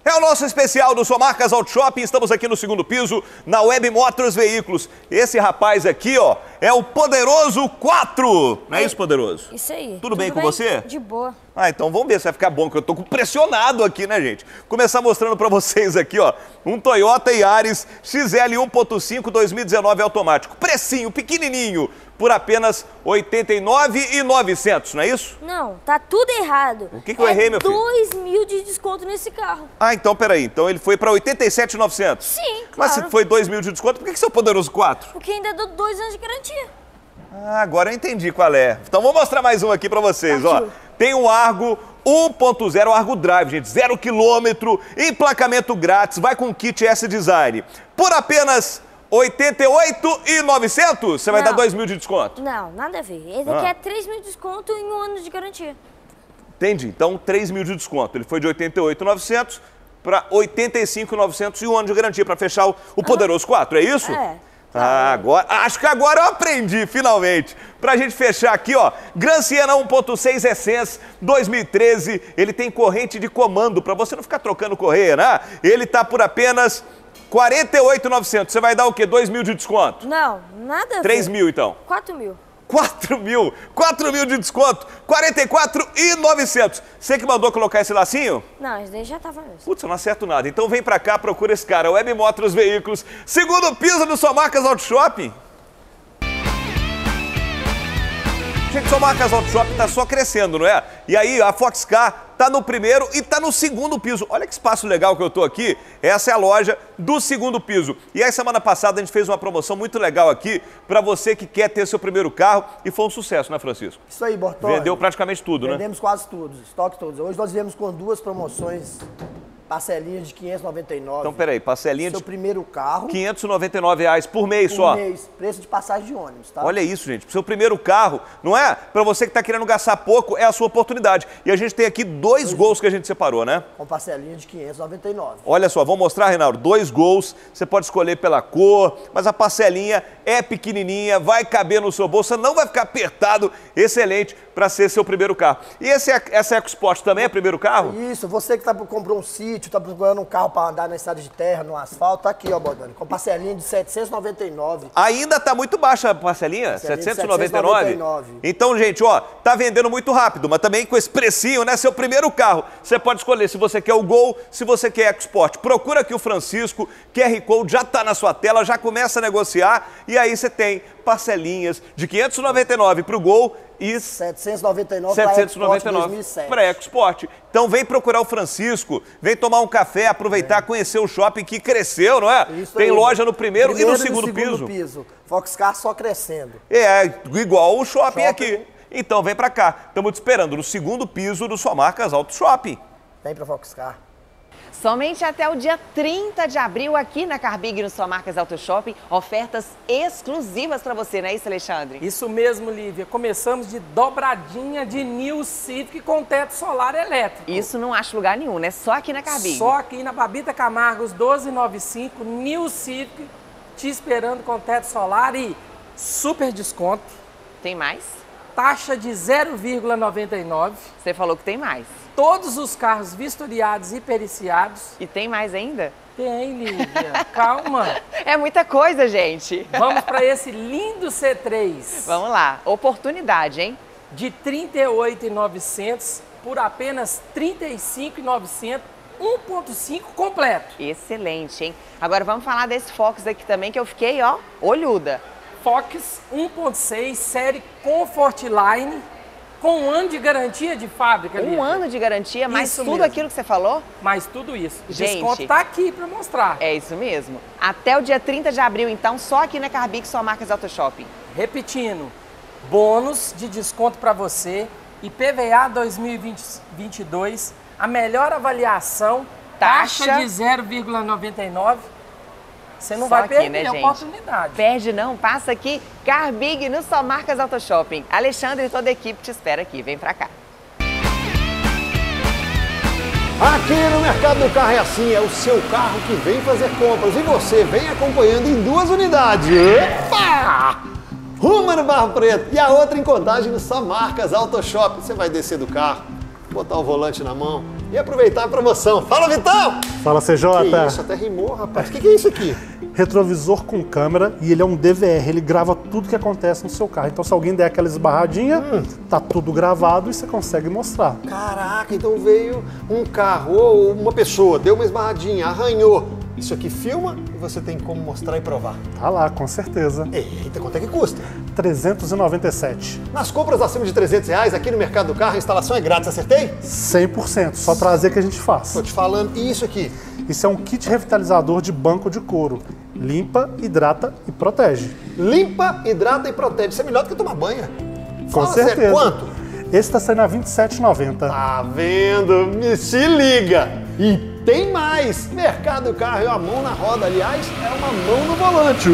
É o nosso especial do Sua Marcas Auto Shopping. Estamos aqui no segundo piso, na Web Motors Veículos. Esse rapaz aqui, ó, é o Poderoso 4. Não é isso, Poderoso? Isso aí. Tudo bem com você? De boa. Ah, então vamos ver se vai ficar bom, que eu tô pressionado aqui, né, gente? Começar mostrando pra vocês aqui, ó, um Toyota Yaris XL 1.5 2019 automático. Precinho, pequenininho, por apenas R$ 89,900, não é isso? Não, tá tudo errado. O que que eu errei, meu filho? 2 mil de desconto nesse carro. Ah, então peraí, então ele foi pra 87,900. Sim, Mas se claro. foi 2 mil de desconto, por que que seu Poderoso 4? Porque ainda dou dois anos de garantia. Ah, agora eu entendi qual é. Então vou mostrar mais um aqui pra vocês, ó. Partiu. Tem um Argo 1.0 Argo Drive, gente, zero quilômetro, emplacamento grátis, vai com kit S-Design. Por apenas 88,900? Você vai Não. dar 2 mil de desconto? Não, nada a ver. Esse Ah. aqui é 3 mil de desconto em um ano de garantia. Entendi. Então, 3 mil de desconto. Ele foi de 88,900 para 85,900 e um ano de garantia para fechar o, o Poderoso 4, é isso? É. Ah, agora, acho que agora eu aprendi, finalmente. Pra gente fechar aqui, ó, Gran Siena 1.6 Essence 2013, ele tem corrente de comando, pra você não ficar trocando correia, né? Ele tá por apenas 48,900. Você vai dar o quê? 2 mil de desconto? Não, nada a ver. 3 mil, então. 4 mil. 4 mil, 4 mil de desconto, 44,900. Você que mandou colocar esse lacinho? Não, esse daí já tava mesmo. Putz, eu não acerto nada. Então vem pra cá, procura esse cara, Web Motors Veículos, segundo piso do Sua Marcas Auto Shopping. Gente, Sua Marcas Auto Shopping tá só crescendo, não é? E aí a Foxcar tá no primeiro e tá no segundo piso. Olha que espaço legal que eu tô aqui. Essa é a loja do segundo piso. E aí semana passada a gente fez uma promoção muito legal aqui pra você que quer ter seu primeiro carro e foi um sucesso, né, Francisco? Isso aí, Bortoni. Vendeu praticamente tudo, né? Vendemos quase tudo, estoque todos. Hoje nós viemos com duas promoções, parcelinhas de 599. Então, peraí, parcelinha Seu de primeiro carro. 599 reais por mês por só. mês, preço de passagem de ônibus, tá? Olha isso, gente. Pro seu primeiro carro, não é? Para você que está querendo gastar pouco, é a sua oportunidade. E a gente tem aqui dois gols que a gente separou, né? Com parcelinha de 599. Olha só, vou mostrar, Reinaldo, dois gols. Você pode escolher pela cor, mas a parcelinha é pequenininha, vai caber no seu bolso, não vai ficar apertado. Excelente para ser seu primeiro carro. E esse, essa EcoSport também é primeiro carro? Isso, você que tá, comprou um sítio, tá procurando um carro para andar na estrada de terra, no asfalto, tá aqui, ó, Bodani, com parcelinha de 799. Ainda tá muito baixa a parcelinha, Parcelinha de 799. 799. Então, gente, ó, tá vendendo muito rápido, mas também com esse precinho, né? Seu primeiro carro. Você pode escolher se você quer o Gol, se você quer EcoSport. Procura aqui o Francisco, QR Code já tá na sua tela, já começa a negociar e aí você tem parcelinhas de 599 pro Gol e 799 799 para EcoSport. Então vem procurar o Francisco, vem tomar um café, aproveitar, conhecer o shopping que cresceu, não é? Isso Tem aí. loja no primeiro, e no segundo, segundo piso. piso. Foxcar só crescendo. É, igual o shopping, Shopping. aqui. Então vem pra cá. Estamos te esperando no segundo piso do Sua Marcas Auto Shopping. Vem pra Foxcar. Somente até o dia 30 de abril, aqui na Carbig, no Sua Marcas Auto Shopping, ofertas exclusivas para você, não é isso, Alexandre? Isso mesmo, Lívia. Começamos de dobradinha de New Civic com teto solar elétrico. Isso não acho lugar nenhum, né? Só aqui na Carbig. Só aqui na Babita Camargos 1295, New Civic, te esperando com teto solar e super desconto. Tem mais? Taxa de 0,99. Você falou que tem mais. Todos os carros vistoriados e periciados. E tem mais ainda? Tem, Lívia. Calma. É muita coisa, gente. Vamos para esse lindo C3. Vamos lá. Oportunidade, hein? De 38,900 por apenas 35,900, 1.5 completo. Excelente, hein? Agora vamos falar desse Fox aqui também que eu fiquei, ó, olhuda. Fox 1.6 série Comfort Line com um ano de garantia de fábrica. Um Lívia. ano de garantia, mais Isso tudo mesmo. aquilo que você falou? Mais tudo isso. Gente. desconto tá aqui para mostrar. É isso mesmo. Até o dia 30 de abril, então, só aqui na Carbig, só marcas Auto Shopping. Repetindo, bônus de desconto para você, IPVA 2022, a melhor avaliação, taxa, Taxa. de 0,99. Você não Só vai aqui, perder né, a gente? oportunidade. Perde não, passa aqui, Carbig no Só Marcas Auto Shopping. Alexandre e toda a equipe te espera aqui, vem pra cá. Aqui no Mercado do Carro é assim, é o seu carro que vem fazer compras e você vem acompanhando em duas unidades. Epa! Uma no Barro Preto e a outra em contagem no Só Marcas Auto Shop. Você vai descer do carro, botar o volante na mão e aproveitar a promoção. Fala, Vitão! Fala, CJ. Que isso, até rimou, rapaz. O que, que é isso aqui? Retrovisor com câmera e ele é um DVR, ele grava tudo que acontece no seu carro. Então, se alguém der aquela esbarradinha, tá tudo gravado e você consegue mostrar. Caraca, então veio um carro ou uma pessoa, deu uma esbarradinha, arranhou. Isso aqui filma e você tem como mostrar e provar. Tá lá, com certeza. Eita, quanto é que custa? 397. Nas compras acima de 300 reais, aqui no Mercado do Carro, a instalação é grátis, acertei? 100%, só trazer que a gente faz. Tô te falando. E isso aqui? Isso é um kit revitalizador de banco de couro. Limpa, hidrata e protege. Limpa, hidrata e protege. Isso é melhor do que tomar banho. Com Fala certeza. sério, quanto? Esse tá saindo a 27,90. Tá vendo? Me se liga! E tem mais! Mercado Carro é uma mão na roda, aliás, é uma mão no volante.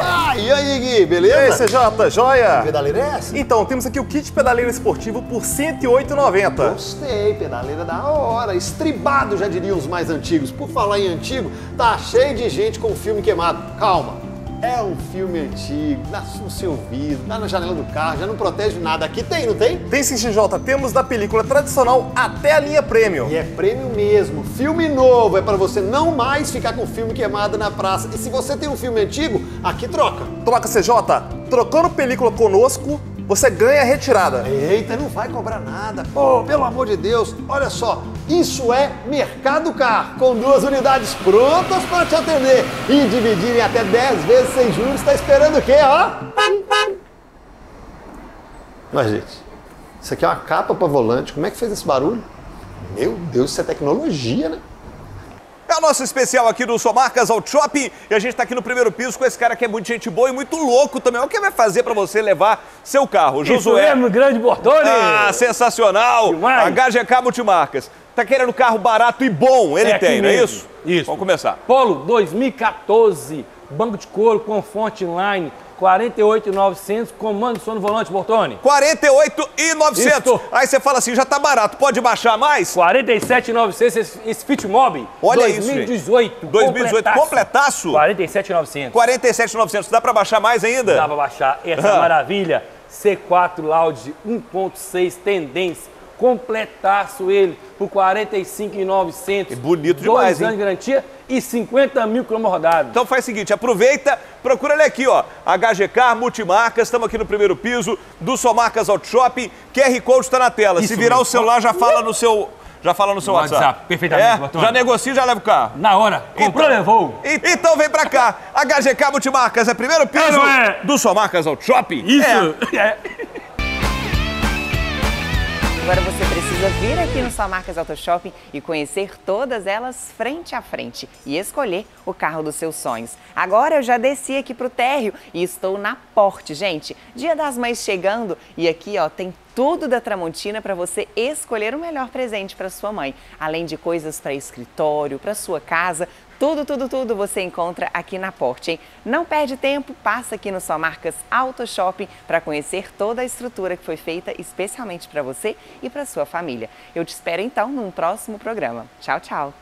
Ah, e aí, Gui, beleza? E aí, CJ, joia? Pedaleira é essa? Então, temos aqui o kit pedaleira esportivo por R$ 108,90. Gostei, pedaleira da hora. Estribado, já diriam os mais antigos. Por falar em antigo, tá cheio de gente com filme queimado. Calma. É um filme antigo, no seu vidro, lá na janela do carro, já não protege nada. Aqui tem, não tem? Tem sim, XJ. Temos da película tradicional até a linha Premium. E é prêmio mesmo. Filme novo é para você não mais ficar com filme queimado na praça. E se você tem um filme antigo, aqui troca. Troca CJ. Trocando película conosco, você ganha retirada. Eita, não vai cobrar nada. Pô, pelo amor de Deus, olha só. Isso é Mercado Car, com duas unidades prontas para te atender e dividir em até 10 vezes sem juros. Está esperando o quê, ó? Mas, gente, isso aqui é uma capa para volante. Como é que fez esse barulho? Meu Deus, isso é tecnologia, né? É o nosso especial aqui do Sua Marcas Auto Shopping e a gente está aqui no primeiro piso com esse cara que é muito gente boa e muito louco também. O que vai fazer para você levar seu carro? Isso mesmo, grande Bortoni! Ah, sensacional! Demais. HGK Multimarcas. Tá querendo carro barato e bom? Ele É tem, não é isso? Isso. Vamos começar. Polo 2014, banco de couro com fonte inline, 48,900, comando de som no volante, Bortoni. 48,900. Isso. Aí você fala assim, já tá barato, pode baixar mais? 47,900 esse, esse Fit Mob. Olha isso, 2018. gente. 2018, completaço. 47,900. 47,900. Dá pra baixar mais ainda? Dá pra baixar essa Ah. maravilha. C4 Loud 1.6 tendência. Completaço ele por 45,900. bonito Dois demais, anos hein? de garantia e 50 mil quilômetros rodados. Então faz o seguinte, aproveita, procura ele aqui, ó. HGK Multimarcas, estamos aqui no primeiro piso do Só Marcas Auto Shopping. QR Code está na tela. Se Isso virar mesmo. o celular, já fala no seu. Já fala no seu WhatsApp. WhatsApp, perfeitamente, É? Já negocia e já leva o carro. Na hora. Comprou, levou. E- Então vem pra cá. HGK Multimarcas é primeiro piso É, é? do Só Marcas Auto Shopping. Isso. É. É. Agora você precisa vir aqui no Só Marcas Auto Shopping e conhecer todas elas frente a frente e escolher o carro dos seus sonhos. Agora eu já desci aqui pro térreo e estou na Porte, gente. Dia das Mães chegando e aqui, ó, tem tudo da Tramontina para você escolher o melhor presente para sua mãe, além de coisas para escritório, para sua casa. Tudo, tudo, tudo você encontra aqui na Porte, hein? Não perde tempo, passa aqui no Só Marcas Auto Shopping para conhecer toda a estrutura que foi feita especialmente para você e para sua família. Eu te espero então num próximo programa. Tchau, tchau.